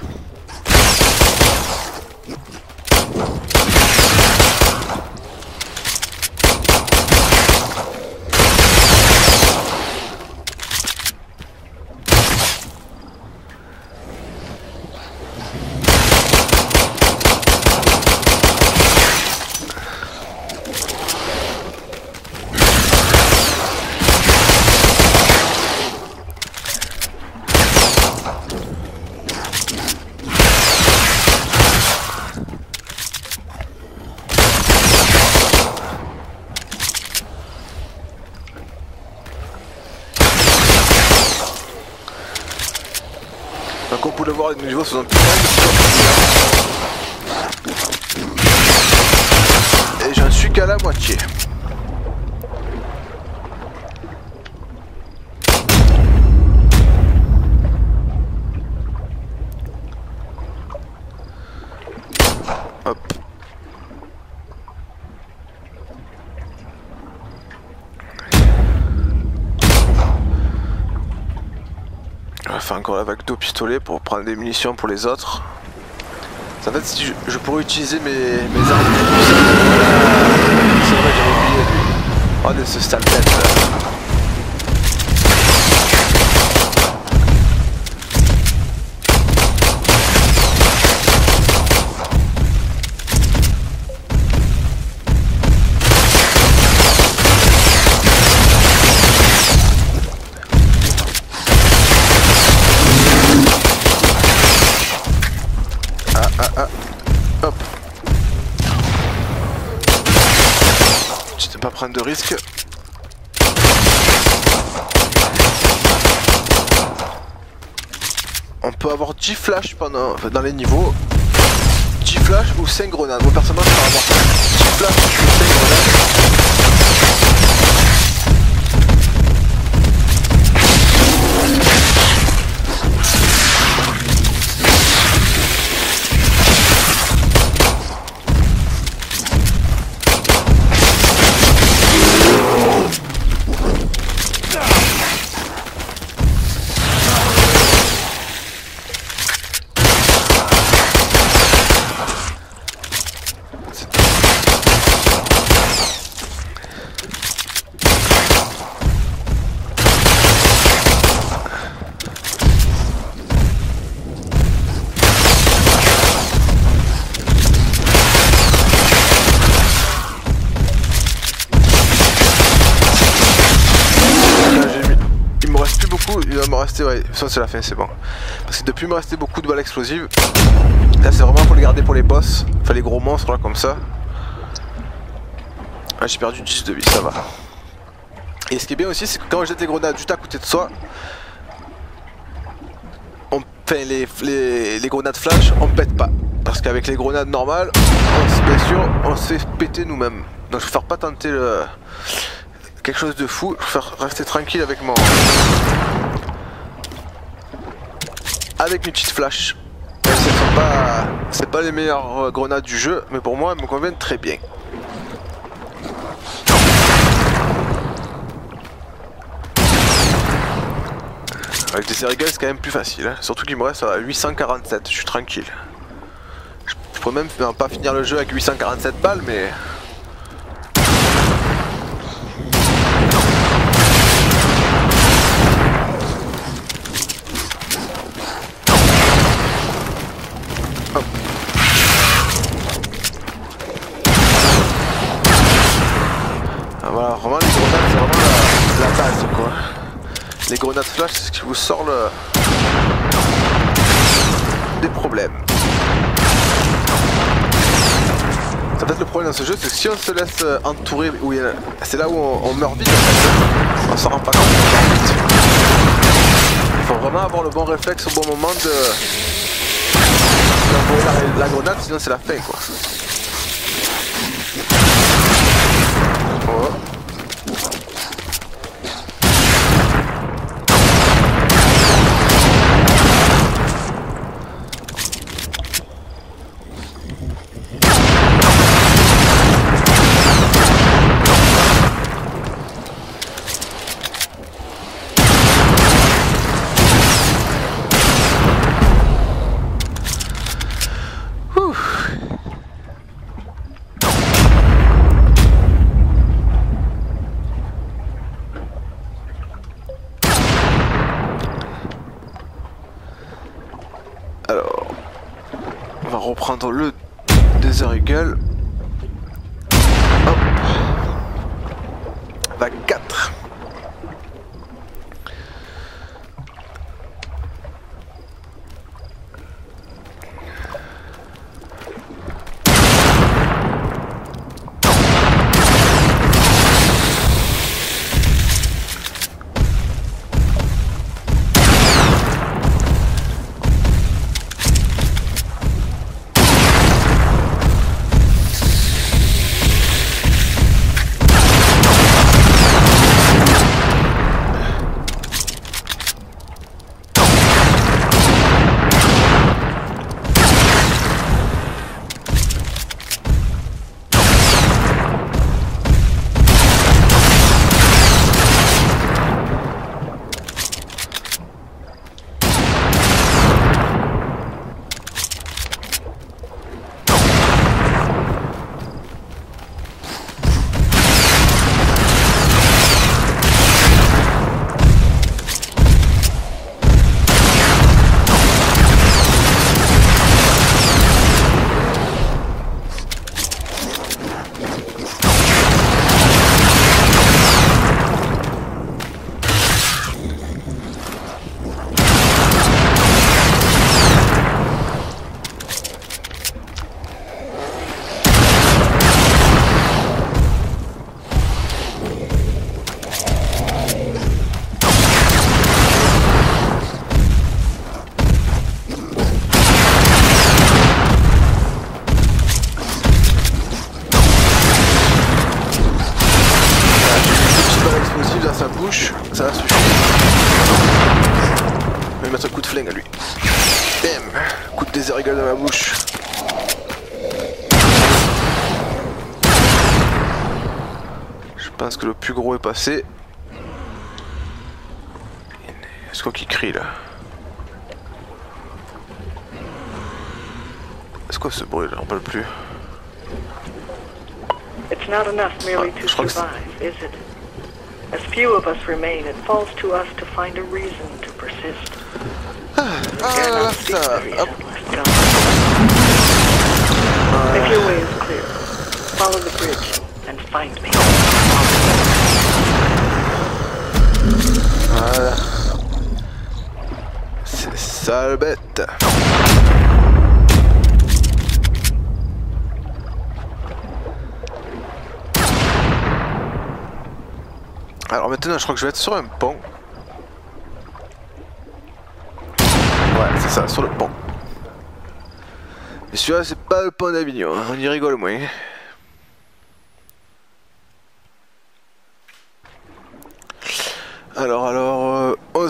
Donc on peut le voir, les niveaux sont de plus en plus Et j'en suis qu'à la moitié. Hop. Encore la vague d'eau pistolet pour prendre des munitions pour les autres. En fait, si je, pourrais utiliser mes, mes armes. Oh, de ce sale. Hop. Je ne pas prendre de risques. On peut avoir 10 flashs pendant, enfin, dans les niveaux. 10 flashs ou 5 grenades. Personnellement je peux avoir 10 flashs ou 5 grenades. Ça c'est la fin, c'est bon. Parce que depuis il me restait beaucoup de balles explosives. Là c'est vraiment pour les garder pour les boss, enfin les gros monstres là comme ça. Ah, j'ai perdu 10 de vie, ça va. Et ce qui est bien aussi, c'est que quand on jette les grenades juste à côté de soi, on, enfin les, les, grenades flash, on pète pas. Parce qu'avec les grenades normales, on, bien sûr, on se fait péter nous-mêmes. Donc je préfère pas tenter le... quelque chose de fou, je préfère rester tranquille avec mon... Avec mes petites flashs. C'est pas... pas les meilleures euh, grenades du jeu, mais pour moi elles me conviennent très bien. Avec des Serigals c'est quand même plus facile, hein. surtout qu'il me reste à 847, je suis tranquille. Je pourrais même pas finir le jeu avec 847 balles, mais... Ah, voilà, vraiment les grenades c'est vraiment la, base quoi. Flash c'est ce qui vous sort le... des problèmes. Ça peut être le problème dans ce jeu, c'est que si on se laisse euh, entourer, c'est là où on, meurt vite en fait. On s'en rend pas compte, Il faut vraiment avoir le bon réflexe au bon moment de... la, la grenade, sinon c'est la fin quoi. Reprendre le Desert Eagle. Hop. Vague 4. Est-ce quoi qui crie là Est-ce quoi ce bruit là On parle plus. It's not enough merely to survive, is it? As few of us remain, it falls to us to find a reason to persist. Ah, ah ça. Hop. If your way is clear, follow the bridge and find me. Voilà. Bête. Alors maintenant je crois que je vais être sur un pont. Ouais c'est ça, sur le pont. Mais celui-là c'est pas le pont d'Avignon, on y rigole moins.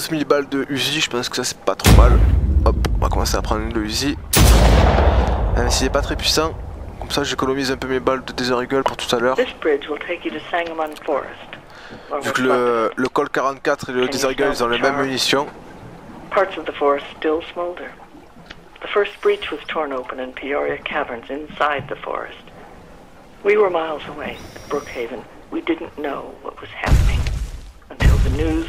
15 000 balles de Uzi, je pense que ça c'est pas trop mal. Hop, on va commencer à prendre le Uzi. Ah, Même s'il est pas très puissant, comme ça j'économise un peu mes balles de Desert pour tout à l'heure. Vu que le, le Col 44 et le Desert ils ont les mêmes munitions. Parts of the forest still smolder. The first breach was torn open in Peoria Caverns inside the forest. We were miles away at Brookhaven. We didn't know what was happening the news.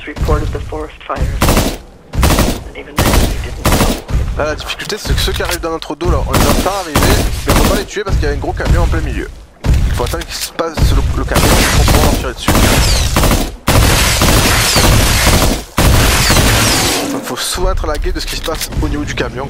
Là la difficulté c'est que ceux qui arrivent dans notre dos là, on les entend arriver, mais on peut pas les tuer parce qu'il y a un gros camion en plein milieu. Il faut attendre qu'il se passe le, camion pour pouvoir tirer dessus. Donc faut souvent être à la guet de ce qui se passe au niveau du camion.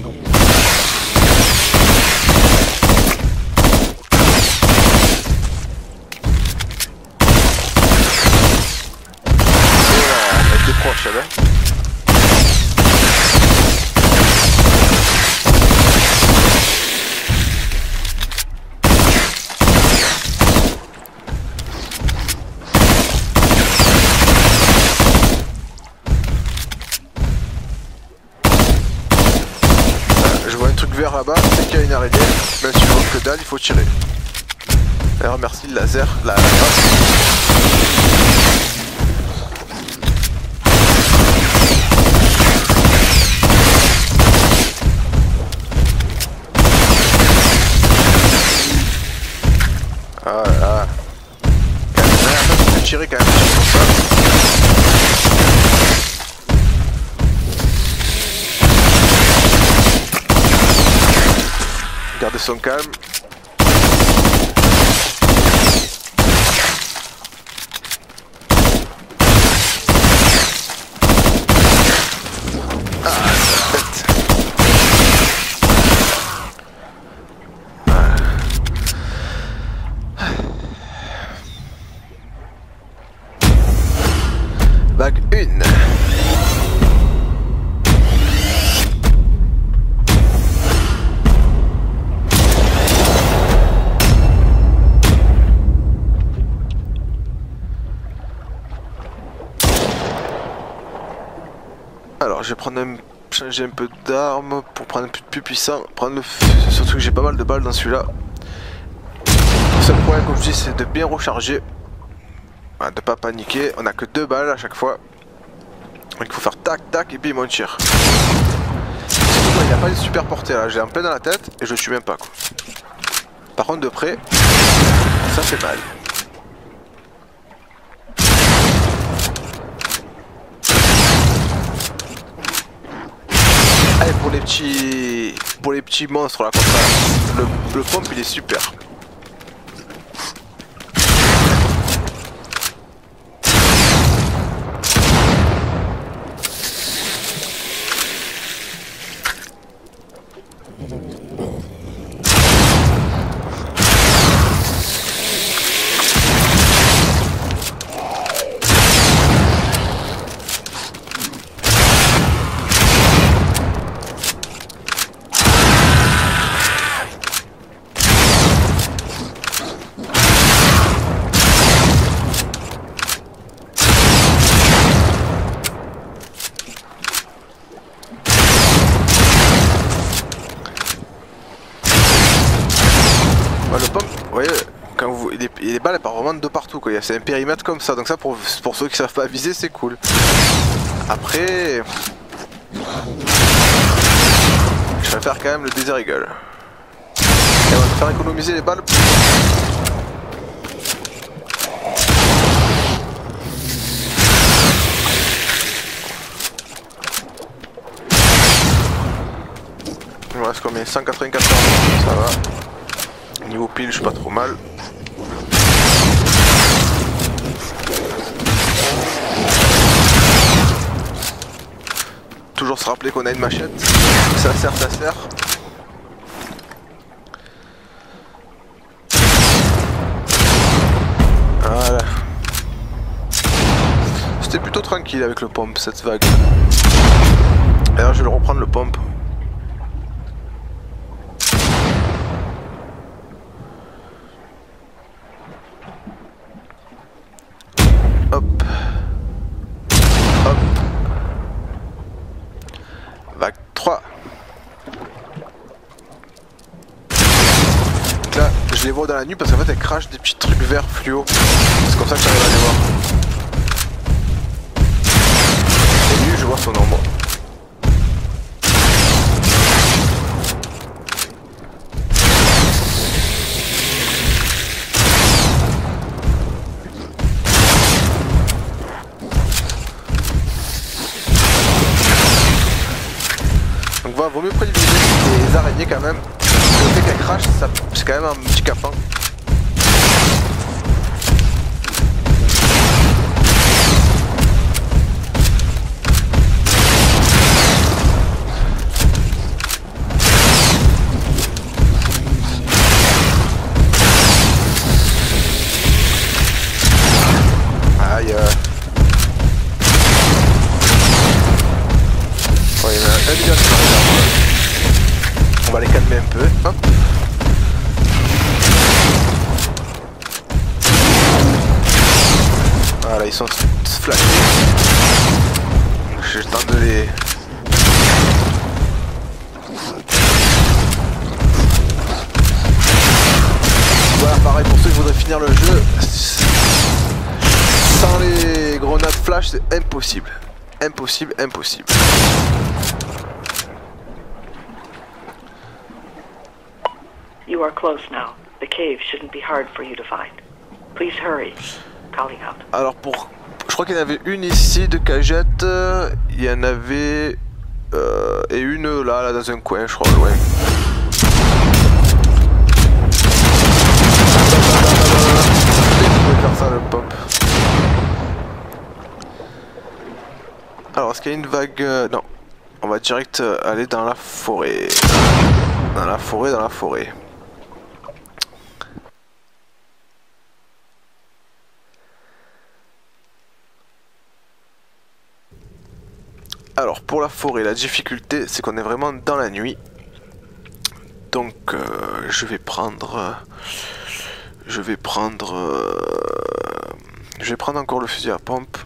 Je vois un truc vert là-bas, c'est qu'il y a une araignée. Même si je vois que dalle, il faut tirer. D'ailleurs, merci le laser, la, la son calme. Changer un peu d'armes pour prendre peu plus puissant, prendre le surtout que j'ai pas mal de balles dans celui-là. Le seul problème comme je dis c'est de bien recharger, de pas paniquer, on a que deux balles à chaque fois. Donc il faut faire tac tac et puis on tire. Surtout il n'y a pas une super portée là, j'ai en plein dans la tête et je tue même pas. Par contre de près, ça fait mal. Allez pour les petits pour les petits monstres là comme ça. Le, le pompe il est super. C'est un périmètre comme ça, donc ça pour, pour ceux qui savent pas viser c'est cool. Après, je vais faire quand même le Desert Eagle. Et on va faire économiser les balles. Il me reste combien? 194 ça va. Niveau pile, je suis pas trop mal. Toujours se rappeler qu'on a une machette. Ça sert, ça sert. Voilà. C'était plutôt tranquille avec le pompe cette vague. Alors je vais le reprendre le pompe. Hop. Hop. Vague 3. Donc là, je les vois dans la nuit parce qu'en fait, elles crachent des petits trucs verts fluo. C'est comme ça que j'arrive à les voir. Et lui, je vois son ombre. Donc voilà, vaut mieux privilégier les araignées quand même. Quand même un petit capin. Impossible, impossible. You are close now. The cave shouldn't be hard for you to find. Please hurry. Calling out. Alors pour... Je crois qu'il y en avait une ici de cagette. euh, Il y en avait... euh, et une là, là dans un coin, je crois, loin. Faire ça le pop. Alors est-ce qu'il y a une vague... euh, Non. On va direct euh, aller dans la forêt. Dans la forêt, dans la forêt. Alors pour la forêt, la difficulté c'est qu'on est vraiment dans la nuit. Donc euh, je vais prendre... je vais prendre... je vais prendre encore le fusil à pompe.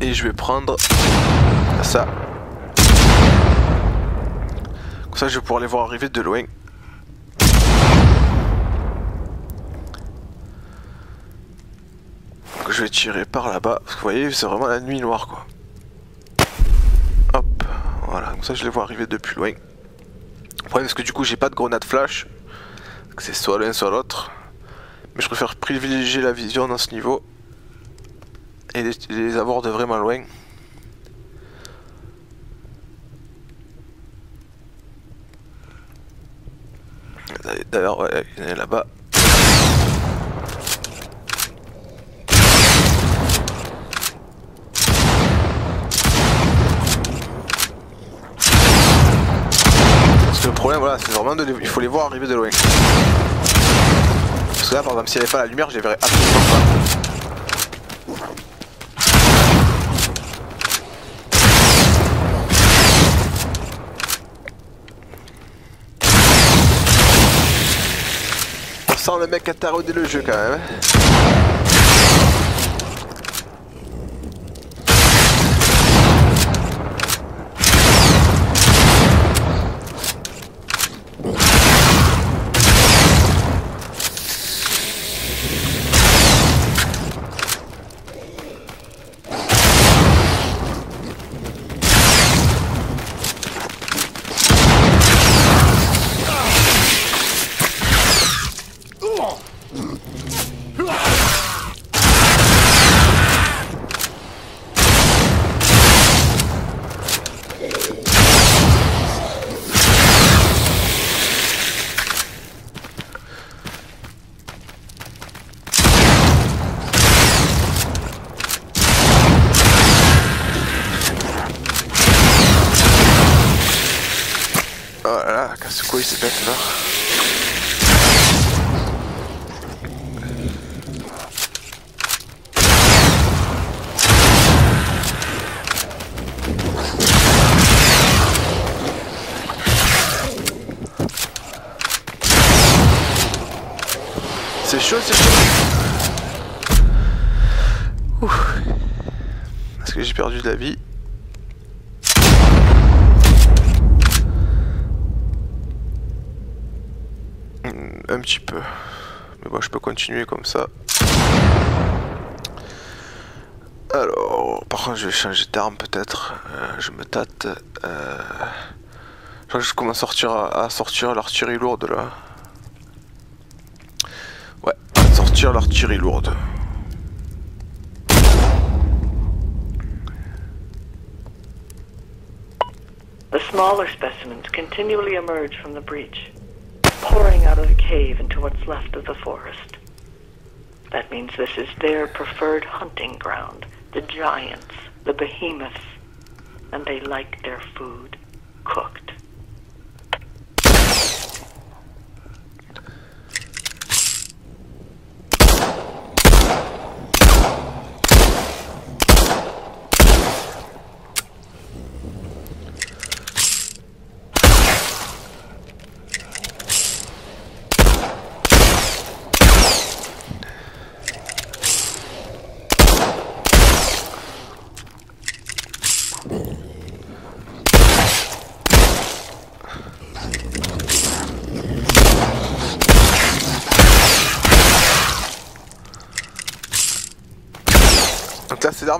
Et je vais prendre ça. Comme ça je vais pouvoir les voir arriver de loin. Je vais tirer par là-bas. Parce que vous voyez, c'est vraiment la nuit noire quoi. Hop, voilà, comme ça je les vois arriver de plus loin. Le problème c'est que du coup j'ai pas de grenade flash. C'est soit l'un soit l'autre. Mais je préfère privilégier la vision dans ce niveau. Et les, les avoir de vraiment loin. D'ailleurs, ouais, il y en a là-bas. Le problème, voilà, c'est vraiment de les- il faut les voir arriver de loin. Parce que là, par exemple, s'il n'y avait pas la lumière, je les verrais absolument pas. Sent le mec a taraudé le jeu quand même. Un petit peu. Mais bon, je peux continuer comme ça. Alors, par contre, je vais changer d'arme peut-être. Euh, je me tâte. Euh... Je crois que je commence à sortir, à sortir l'artillerie lourde là. Ouais, sortir l'artillerie lourde. The smaller specimens continually emerge from the breach, pouring out of the cave into what's left of the forest. That means this is their preferred hunting ground, the giants, the behemoths, and they like their food cooked.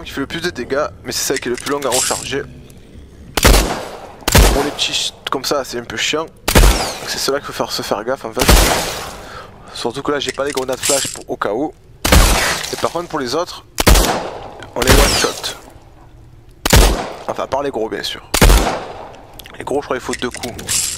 Qui fait le plus de dégâts, mais c'est celle qui est le plus longue à recharger. Pour les petits comme ça, c'est un peu chiant. C'est cela qu'il faut faire, se faire gaffe en fait. Surtout que là, j'ai pas les grenades flash pour, au cas où. Et par contre, pour les autres, on les one shot. Enfin, à part les gros, bien sûr. Les gros, je crois qu'il faut deux coups.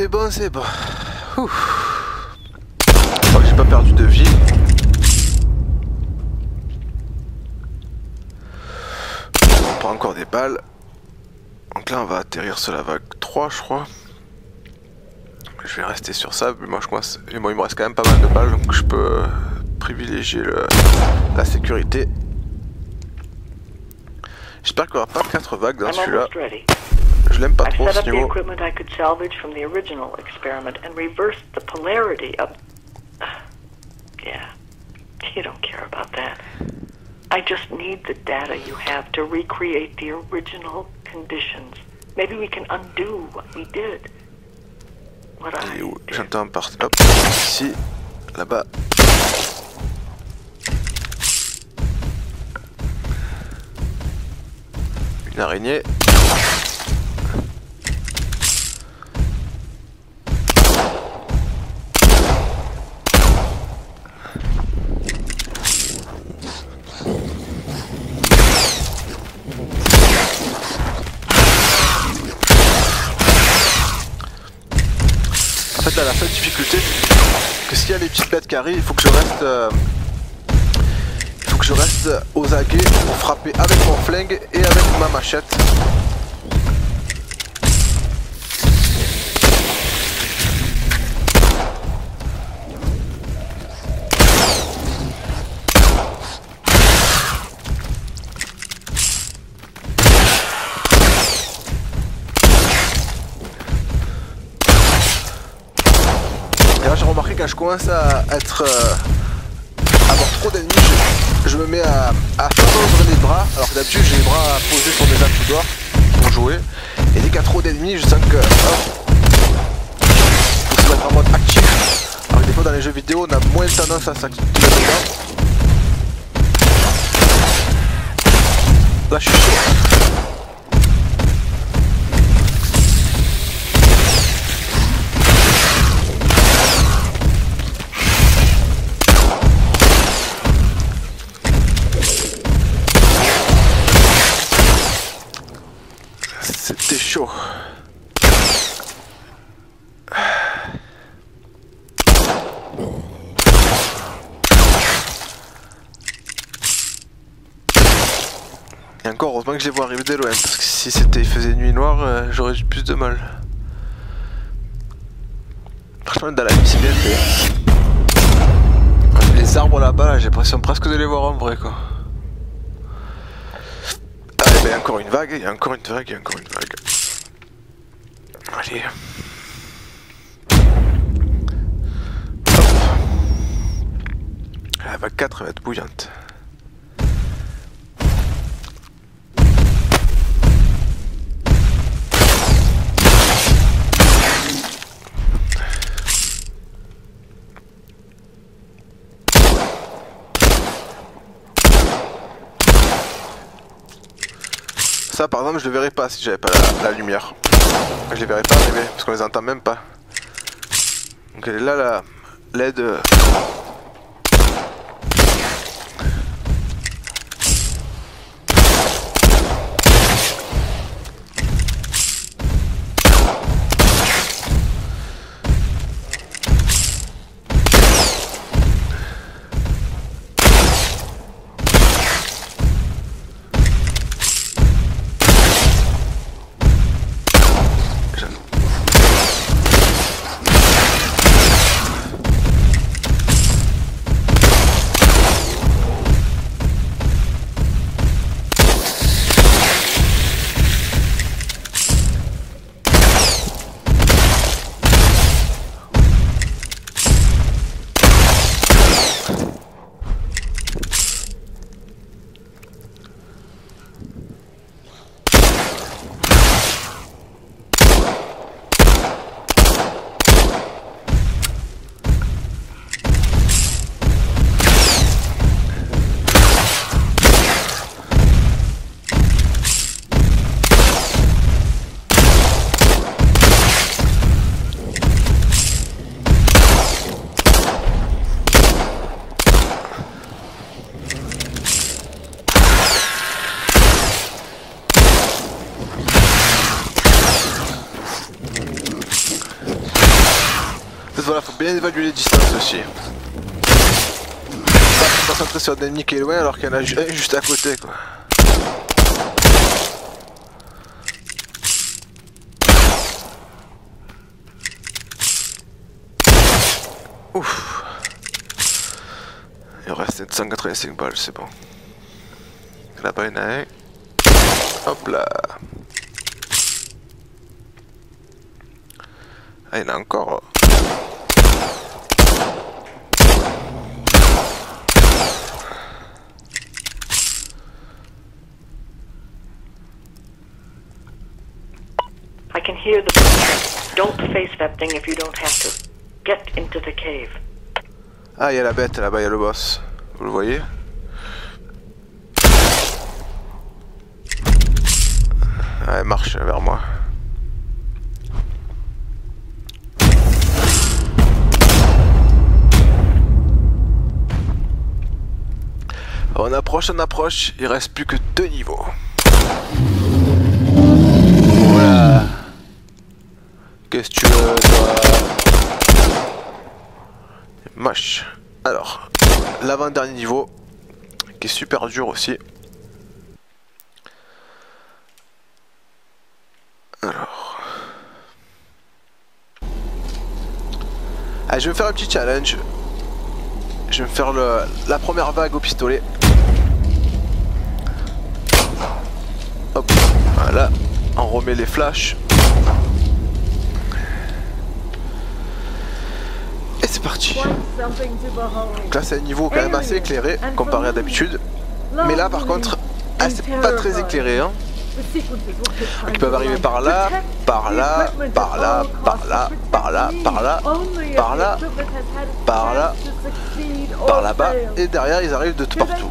C'est bon, c'est bon. Ouf. Je crois que j'ai pas perdu de vie. On prend encore des balles. Donc là, on va atterrir sur la vague 3, je crois. Je vais rester sur ça. mais Moi, je commence... moi, il me reste quand même pas mal de balles, donc je peux privilégier le... la sécurité. J'espère qu'il n'y aura pas 4 vagues dans I'm celui-là. Almost. Je l'aime pas I've trop set ce up the niveau. equipment I could salvage from the original experiment and reversed the polarity of. Yeah, you don't care about that. I just need the data you have to recreate the original conditions. Maybe we can undo what we did. What I Il est où did. J'entends par... Hop, ici, là-bas. Une araignée. Petites bêtes qui il faut que je reste. euh, il faut que je reste aux aguets pour frapper avec mon flingue et avec ma machette. À être euh, avoir trop d'ennemis, je, me mets à, à les bras, alors que d'habitude j'ai les bras posés sur mes axes d'or pour jouer. Et dès qu'il y a trop d'ennemis, je sens que hop, faut se en mode actif. Alors des fois dans les jeux vidéo on a moins tendance à s'activer. Là je suis chaud. Et encore, heureusement que je les vois arriver de loin, parce que si c'était il faisait nuit noire, euh, j'aurais eu plus de mal. Franchement, dans la nuit, c'est bien fait. Les arbres là-bas, là, j'ai l'impression presque de les voir en vrai, quoi. Ah, y a encore une vague, il y a encore une vague, il y a encore une vague. Allez. Hop. La vague 4 va être bouillante. Ça par exemple je le verrais pas si j'avais pas la lumière. Je les verrais pas arriver parce qu'on les entend même pas. Donc elle est là la LED. Ennemi qui est loin alors qu'il y en a un juste à côté quoi. Ouf. Il reste 185 balles, c'est bon. Là-bas, il y en a un. Hop là. Ah, il y en a encore. I can hear the footsteps. Don't face that thing if you don't have to. Get into the cave. Ah, il y a la bête là-bas, il y a le boss. Vous le voyez? Ah, elle marche vers moi. On approche, on approche, il reste plus que deux niveaux. Voilà. Qu'est-ce que tu veux, toi Moche. Alors, l'avant-dernier niveau, qui est super dur aussi. Alors. Allez, je vais me faire un petit challenge. Je vais me faire la première vague au pistolet. Hop, voilà. On remet les flashs. Et parti. Donc là c'est un niveau quand même assez éclairé comparé à d'habitude. Mais là par contre, ah, c'est pas très éclairé hein. The sequences will take time Ils peuvent arriver par là, par là, par là, par là, par là, par là, par là, par là, par là-bas et derrière ils arrivent de tout partout.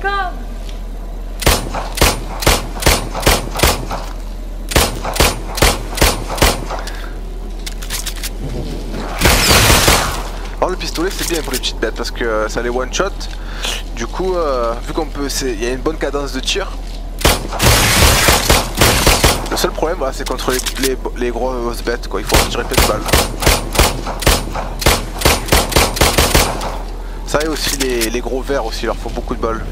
Le pistolet c'est bien pour les petites bêtes parce que euh, ça les one shot. Du coup, euh, vu qu'on peut, il y a une bonne cadence de tir. Le seul problème, c'est contre les, les, les grosses bêtes, quoi. Il faut tirer plein de balles. Ça et aussi les, gros vers aussi, il leur faut beaucoup de balles.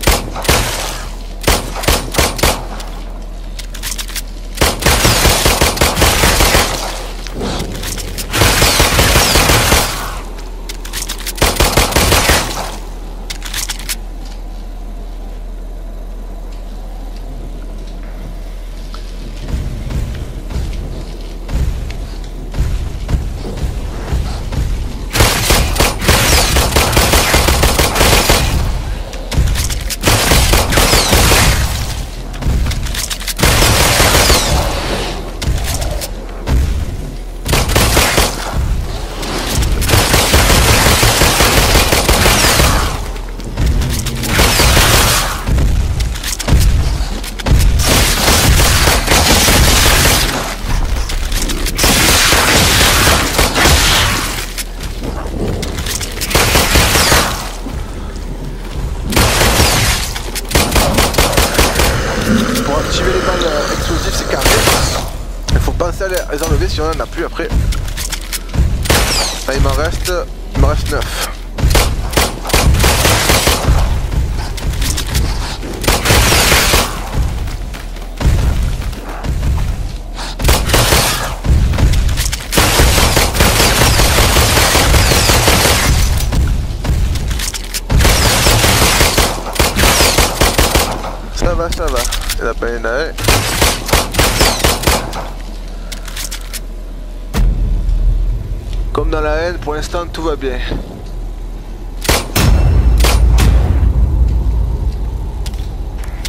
Tout va bien.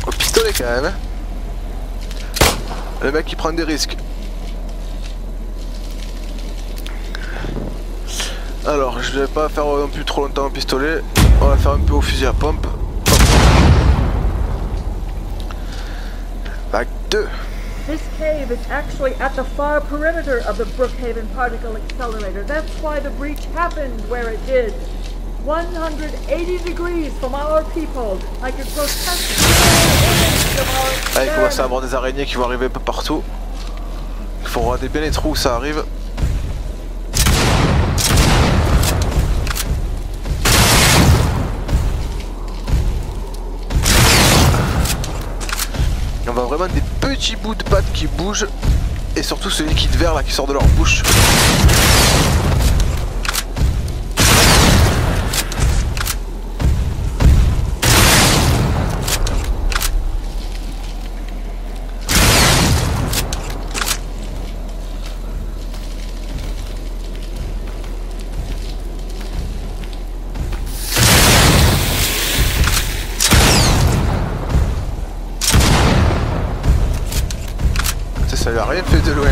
Au pistolet quand même. hein. Le mec qui prend des risques. Alors, je vais pas faire non plus trop longtemps au pistolet. On va faire un peu au fusil à pompe. Is actually at the far perimeter of the Brookhaven Particle Accelerator. That's why the breach happened where it did. 180 degrees from our people. I could protest no image of our Là, il commence à avoir des araignées qui vont arriver un peu partout. Il faut regarder bien les trous où ça arrive. Bouts de pattes qui bougent. Et surtout ce liquide vert là qui sort de leur bouche. Ça, ça lui a rien fait de loin,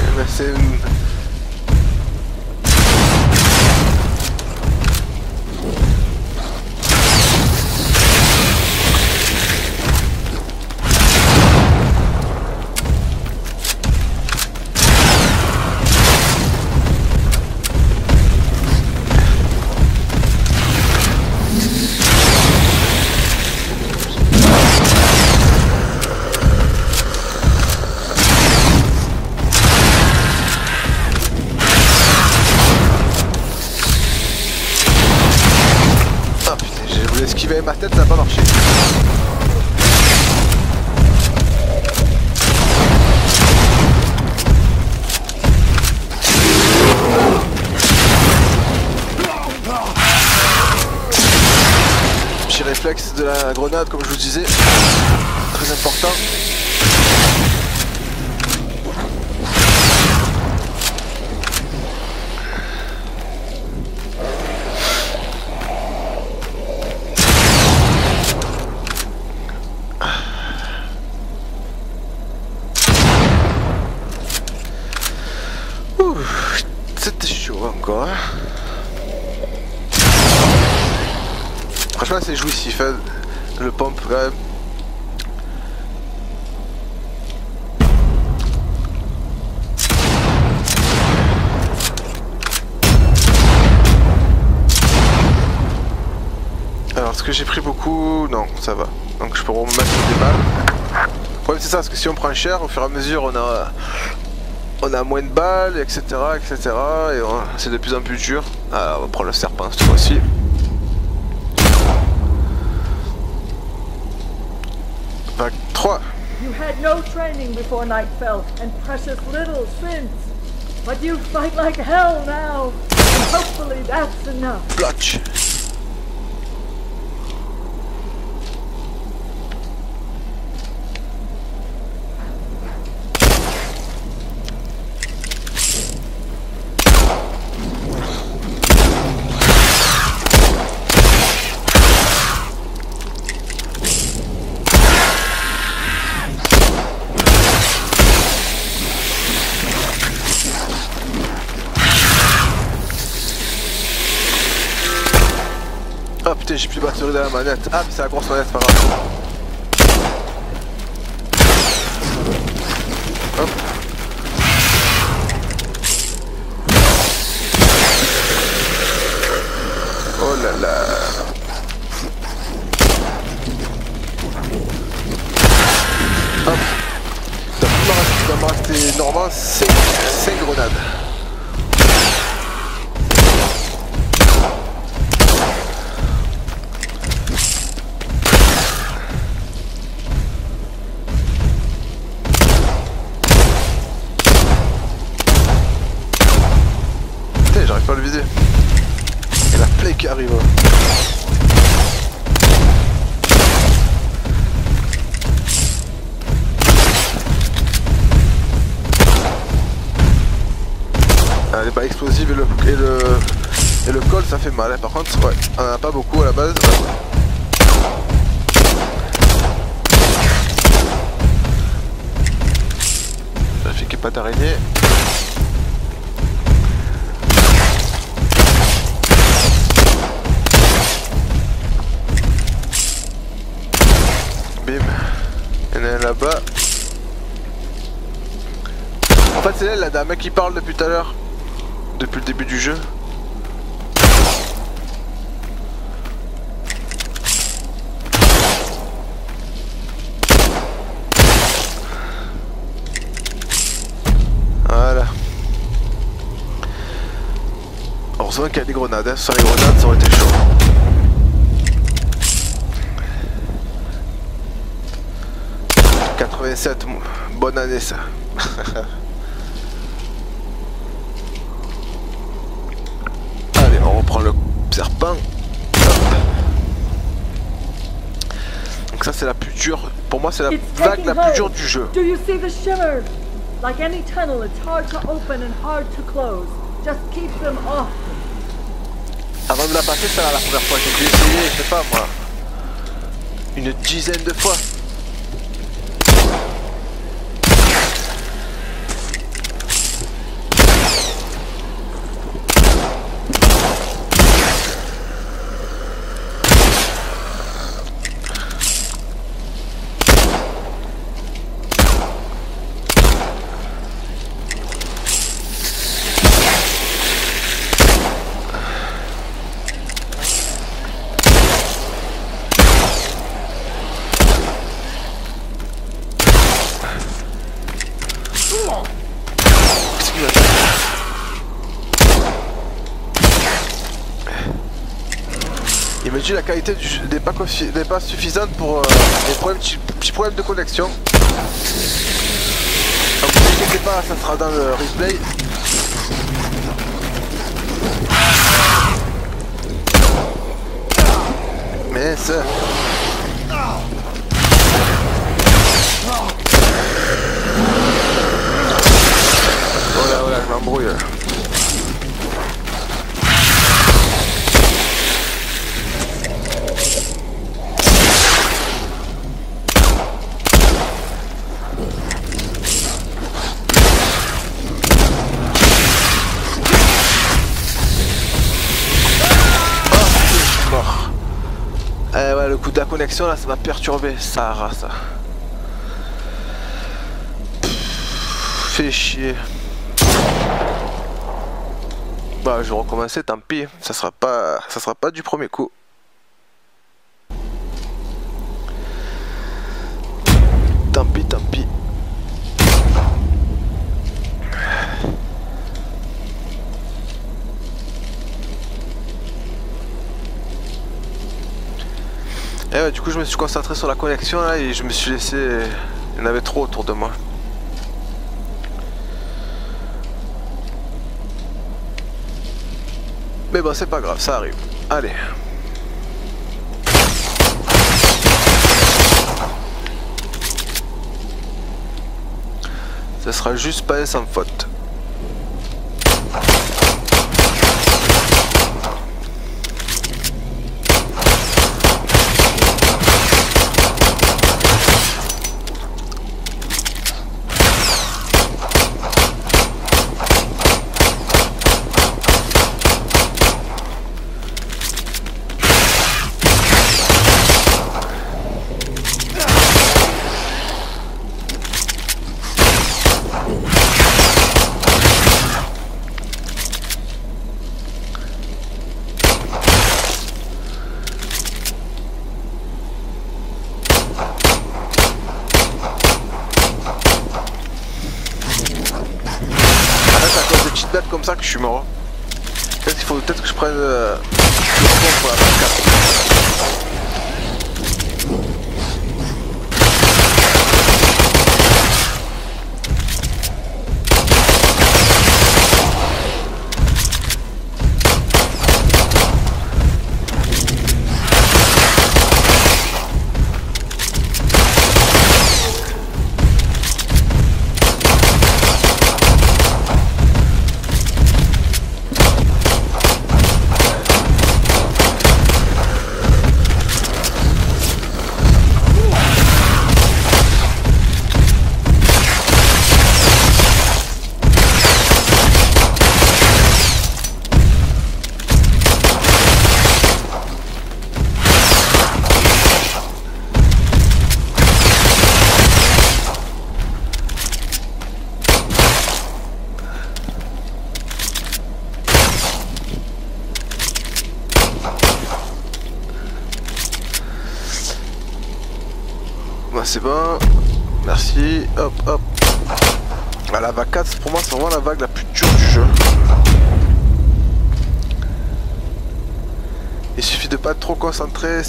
comme je vous disais. Si on prend cher, au fur et à mesure, on a, on a moins de balles, etc. etc. et c'est de plus en plus dur. Ah, on va prendre le serpent cette fois-ci. Vague 3. You had no training before night fell, and precious little since. But you fight like hell now, and hopefully that's enough. Blotch. De batterie dans la manette. Ah, mais c'est la grosse manette. J'arrive pas à le viser. Et la plaie qui arrive. Ah, les balles explosives et le, et le, et le col ça fait mal. hein. Par contre, ouais, on en a pas beaucoup à la base. Vérifier qu'il n'y ait pas d'araignée. En fait, c'est elle, la dame qui parle depuis tout à l'heure. Depuis le début du jeu. Voilà. Heureusement qu'il y a des grenades, hein. sans les grenades ça aurait été chaud. « 87, bonne année ça. Allez, on reprend le serpent. Donc ça c'est la plus dure. Pour moi c'est la vague la plus dure du jeu. Do you see the shimmer? Like any tunnel, it's hard to open and hard to close. Just keep them off. Avant de la passer, ça la première fois. J'ai dû essayer, je sais pas moi, une dizaine de fois. La qualité n'est pas, pas suffisante pour euh, les problèmes, petits, problèmes de connexion. Donc inquiétez pas, ça sera dans le replay. Mais ça... Voilà, voilà, je m'embrouille. Là, ça m'a perturbé. Ça ça. Fait chier. Bah, je vais recommencer, tant pis. Ça sera pas, ça sera pas du premier coup. Tant pis, tant pis. Et ouais, du coup, je me suis concentré sur la connexion là et je me suis laissé. Il y en avait trop autour de moi. Mais bon, c'est pas grave, ça arrive. Allez. Ce sera juste pas sans faute.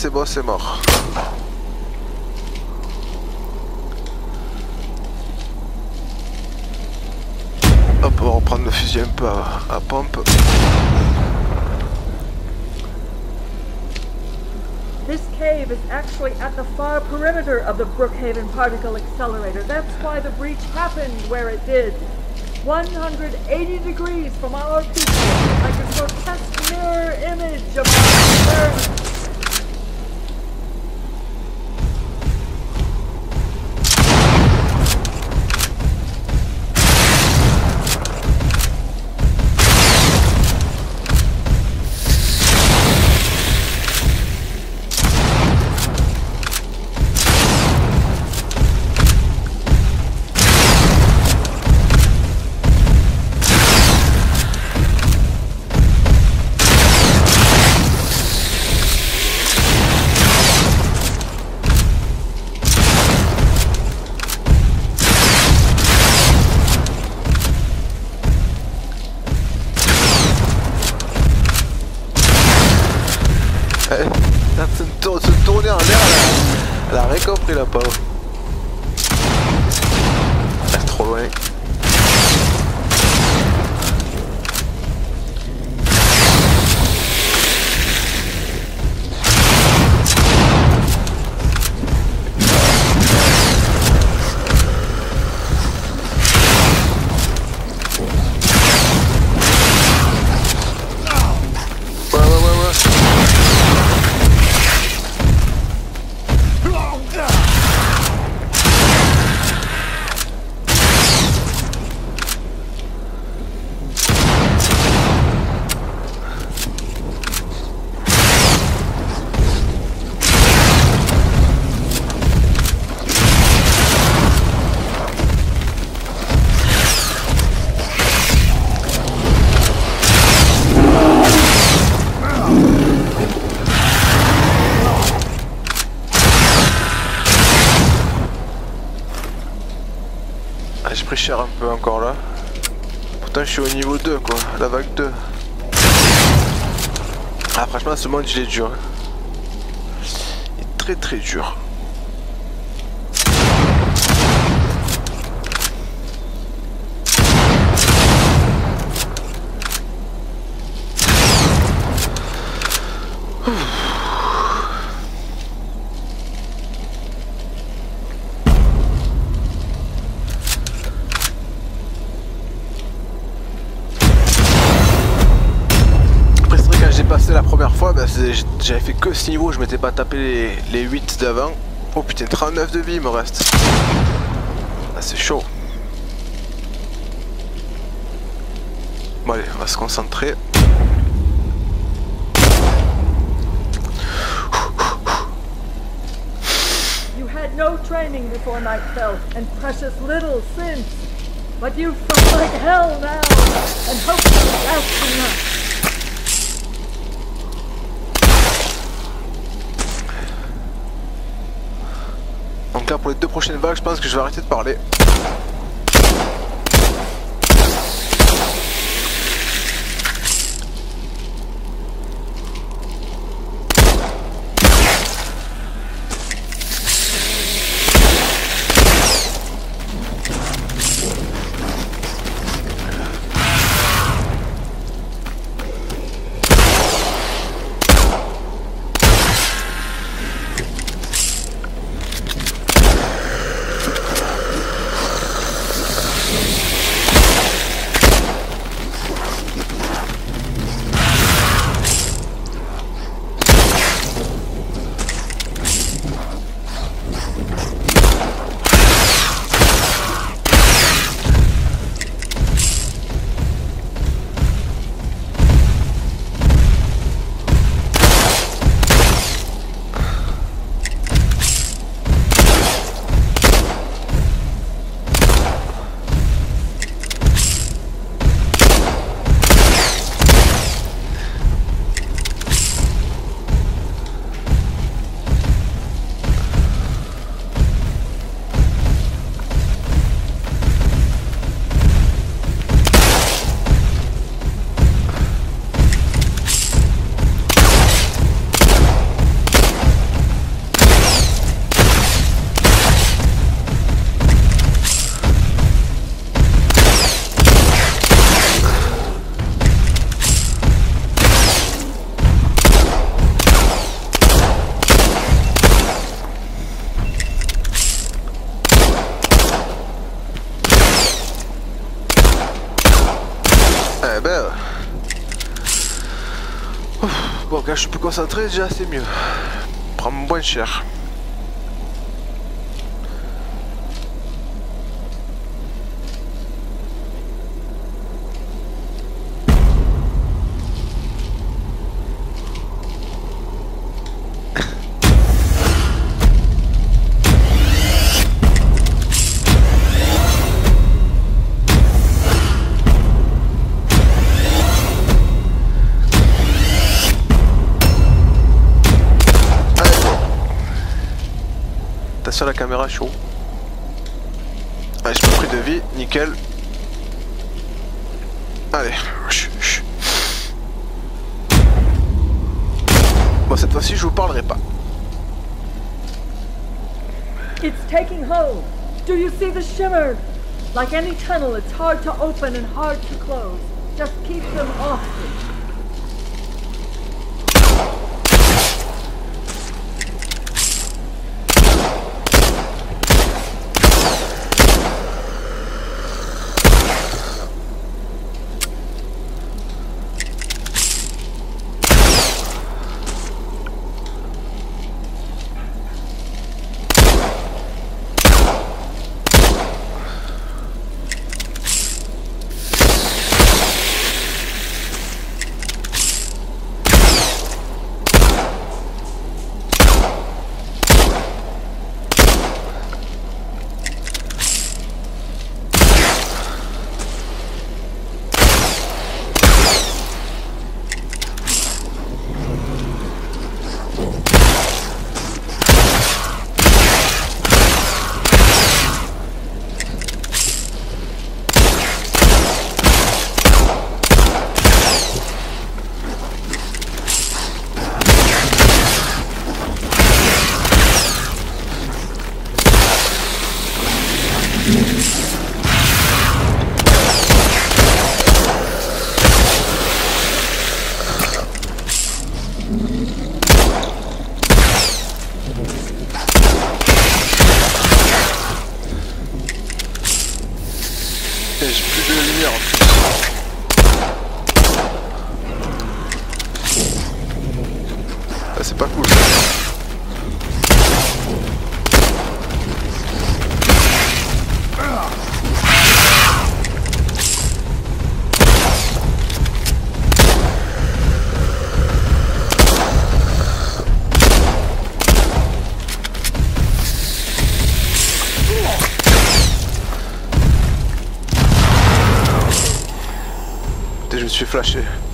C'est bon, c'est mort. Hop, on va reprendre le fusil un peu à pompe. This cave is actually at the far perimeter of the Brookhaven Particle Accelerator. That's why the breach happened where it did. 180 degrees from our people, like a grotesque mirror image of our Il est dur. Il est très très dur. Après c'est vrai quand j'ai passé la première fois, bah, c'est- j'avais fait que ce niveau, je m'étais pas tapé les, les 8 d'avant. Oh putain, 39 de vie il me reste. Ah, c'est chaud. Bon allez, on va se concentrer. You had no training before night fell, and precious little since. But you fight like hell now, and hope that's enough. Pour les deux prochaines vagues, je pense que je vais arrêter de parler. Concentré, déjà c'est mieux. Prends moins cher. À la caméra, chaud. Allez, je me pris de vie, nickel. Allez. Bon, cette fois-ci, je vous parlerai pas. It's taking hold. Do you see the shimmer? Like any tunnel, it's hard to open and hard to close. Just keep them off Et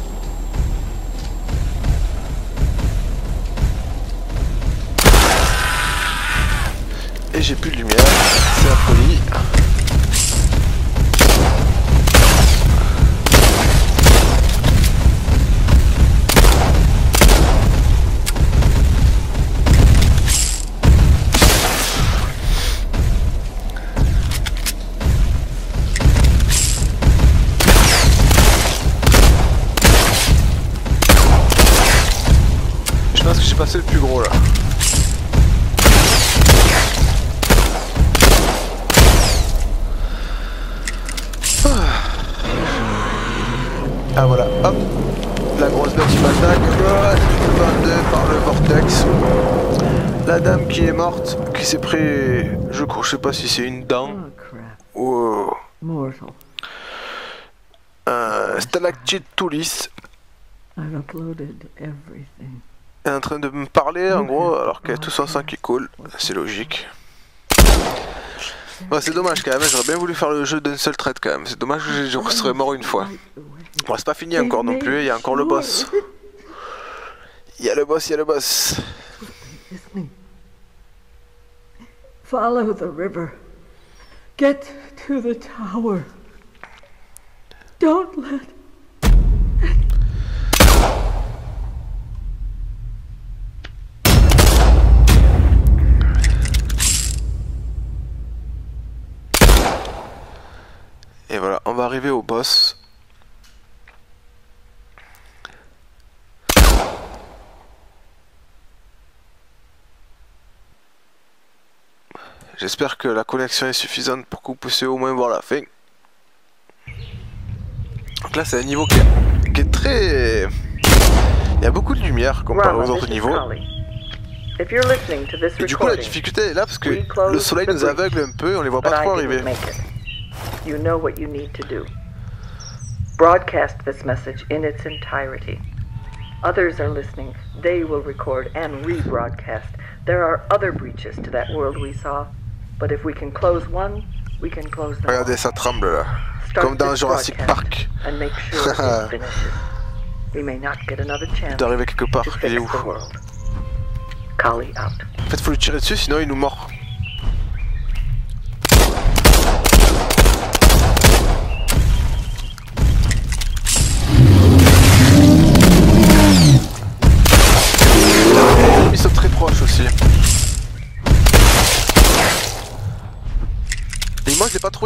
s'est pris, je crois, je sais pas si c'est une dent Oh, crap. ou euh, Mortal. un stalactite tout lisse. I've uploaded everything. Elle est en train de me parler en gros, alors qu'elle a tout son sang qui coule. C'est logique. Ouais, c'est dommage quand même, j'aurais bien voulu faire le jeu d'un seul trait quand même. C'est dommage que je serais mort une fois. Bon, c'est pas fini encore non plus, il y a encore le boss. Il y a le boss, il y a le boss. Follow the river. Get to the tower. Don't let. Et voilà, on va arriver au boss. J'espère que la connexion est suffisante pour que vous puissiez au moins voir la fin. Donc là c'est un niveau qui est, qui est très... Il y a beaucoup de lumière comparé aux autres niveaux. Et du coup la difficulté est là parce que le soleil nous aveugle un peu, on les voit pas trop arriver. You know what you need to do. Broadcast this message in its entirety. Others are listening. They will record and rebroadcast. There are other breaches to that world we saw, but if we can close one, we can close them Regardez ça tremble là. Start Comme dans Jurassic Park. And make sure it finishes. We may not get another chance D'arriver quelque part, il est où. Kali out. En fait faut lui tirer dessus sinon il nous mord.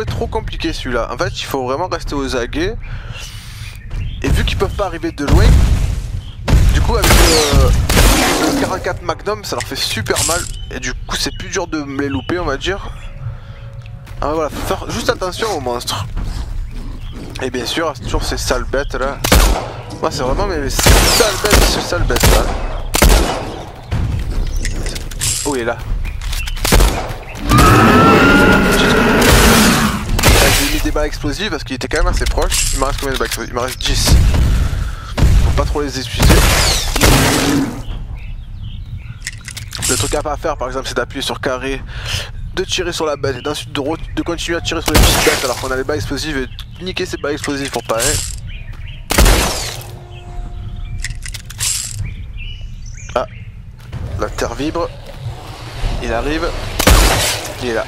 Trop compliqué celui-là. En fait il faut vraiment rester aux aguets. Et vu qu'ils peuvent pas arriver de loin, du coup avec le, le 44 Magnum ça leur fait super mal. Et du coup c'est plus dur de me les louper on va dire. Ah voilà, faut faire juste attention aux monstres. Et bien sûr, toujours ces sales bêtes là. Moi c'est vraiment mes sales bêtes, ces sales bêtes là. Oh il est là. Balles parce qu'il était quand même assez proche. Il me reste combien de balles explosives Il me reste 10. Faut pas trop les épuiser. Le truc à pas faire par exemple c'est d'appuyer sur carré, de tirer sur la bête et d'ensuite de, de continuer à tirer sur les petites bêtes alors qu'on a les balles explosives et niquer ces balles explosives pour pas rien. Ah, la terre vibre. Il arrive. Il est là.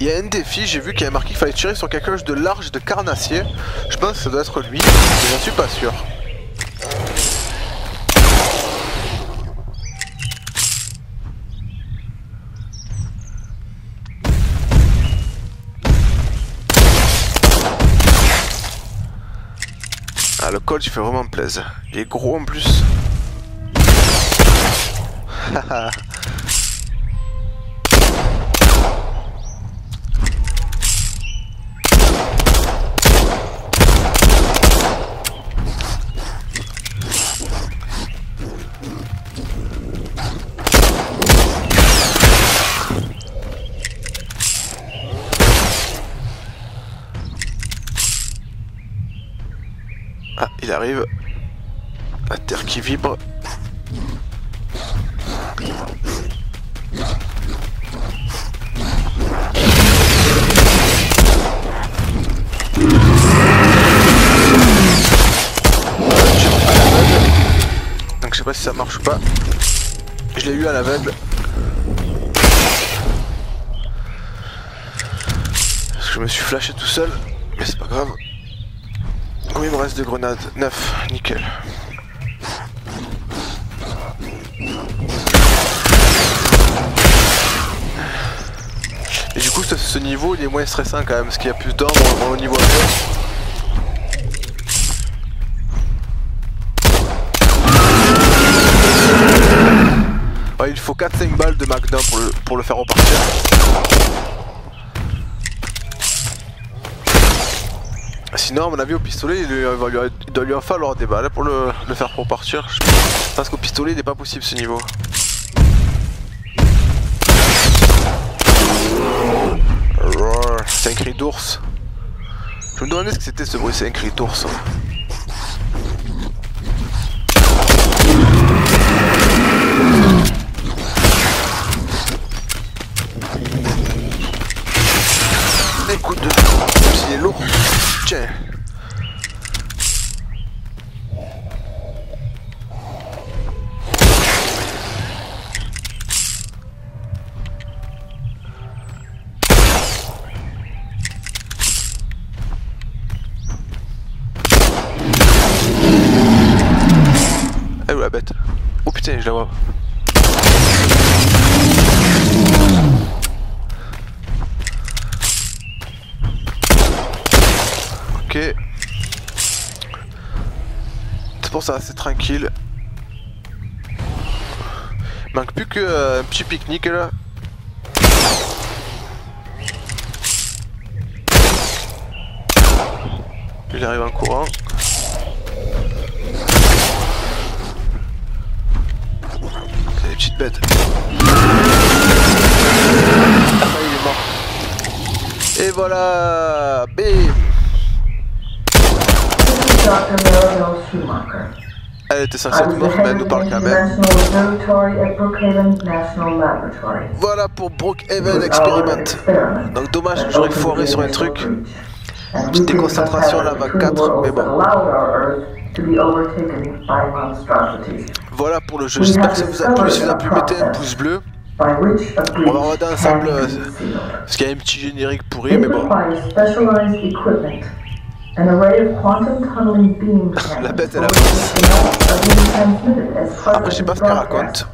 Il y a un défi, j'ai vu qu'il y a marqué qu'il fallait tirer sur quelque chose de large de carnassier. Je pense que ça doit être lui, mais j'en suis pas sûr. Ah le Colt il fait vraiment plaisir. Il est gros en plus. il arrive. La terre qui vibre. Donc je sais pas si ça marche ou pas. Je l'ai eu à l'aveugle. Parce que je me suis flashé tout seul. Mais c'est pas grave. Combien il me reste de grenades 9, nickel. Et du coup ce, niveau il est moins stressant quand même parce qu'il y a plus d'ordre au niveau. Ouais, il faut 4-5 balles de Magnum pour le faire repartir. Sinon, à mon avis, au pistolet, il, va lui- doit lui en falloir des balles pour le, faire repartir. Je pense qu'au pistolet, il n'est pas possible ce niveau. C'est un cri d'ours. Je me demandais ce que c'était ce bruit, c'est un cri d'ours. hein. Écoute, même s'il est lourd. Eh où la bête Oh putain, je la vois. Ok. C'est pour ça, c'est tranquille. Il manque plus qu'un petit pique-nique là. Il arrive en courant. C'est des petites bêtes. Ah, il est mort. Et voilà Bim This is Dr. Maribel Schumacher. Elle était censée être morte, mais elle nous parle quand même. Voilà pour Brookhaven Experiment. Donc dommage que j'aurais foiré sur un truc. Petite déconcentration là, the 24, true mais bon. Voilà pour le jeu. J'espère que ça vous a plu. Si ça vous a plu, mettez un pouce bleu. On va regarder ensemble euh, parce qu'il y a un petit générique pourri, mais bon. An array of quantum tunneling beam La bête, elle avance. Après, je sais pas ce qu'elle raconte.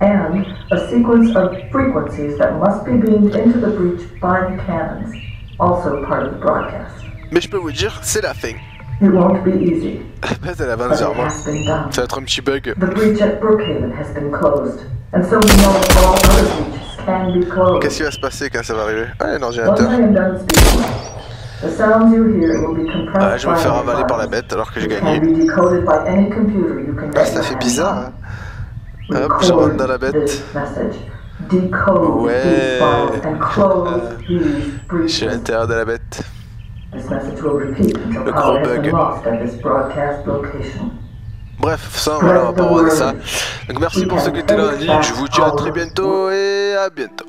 And a sequence of frequencies that must be beamed into the breach by the cannons, also part of the broadcast. Mais je peux vous dire, c'est la fin. It won't be easy, La bête, elle has been done. Ça va être un petit bug. The breach at Brookhaven has been closed, and so we know all other breaches can be closed. Qu'est-ce qui va se passer quand ça va arriver? Ah, a un ordinateur. Am done speaking, the sounds you hear will be compressed Ah, je vais me faire avaler par la bête alors que j'ai gagné. be decoded by any computer you can Ah, ça fait bizarre. Hein. Hop, je rentre dans la bête. Ouais. these Je suis à l'intérieur de la bête. Le gros bug. Bref, ça, voilà, on va pas regarder ça. Donc merci pour ceux qui étaient là. Je vous dis à très bientôt et à bientôt.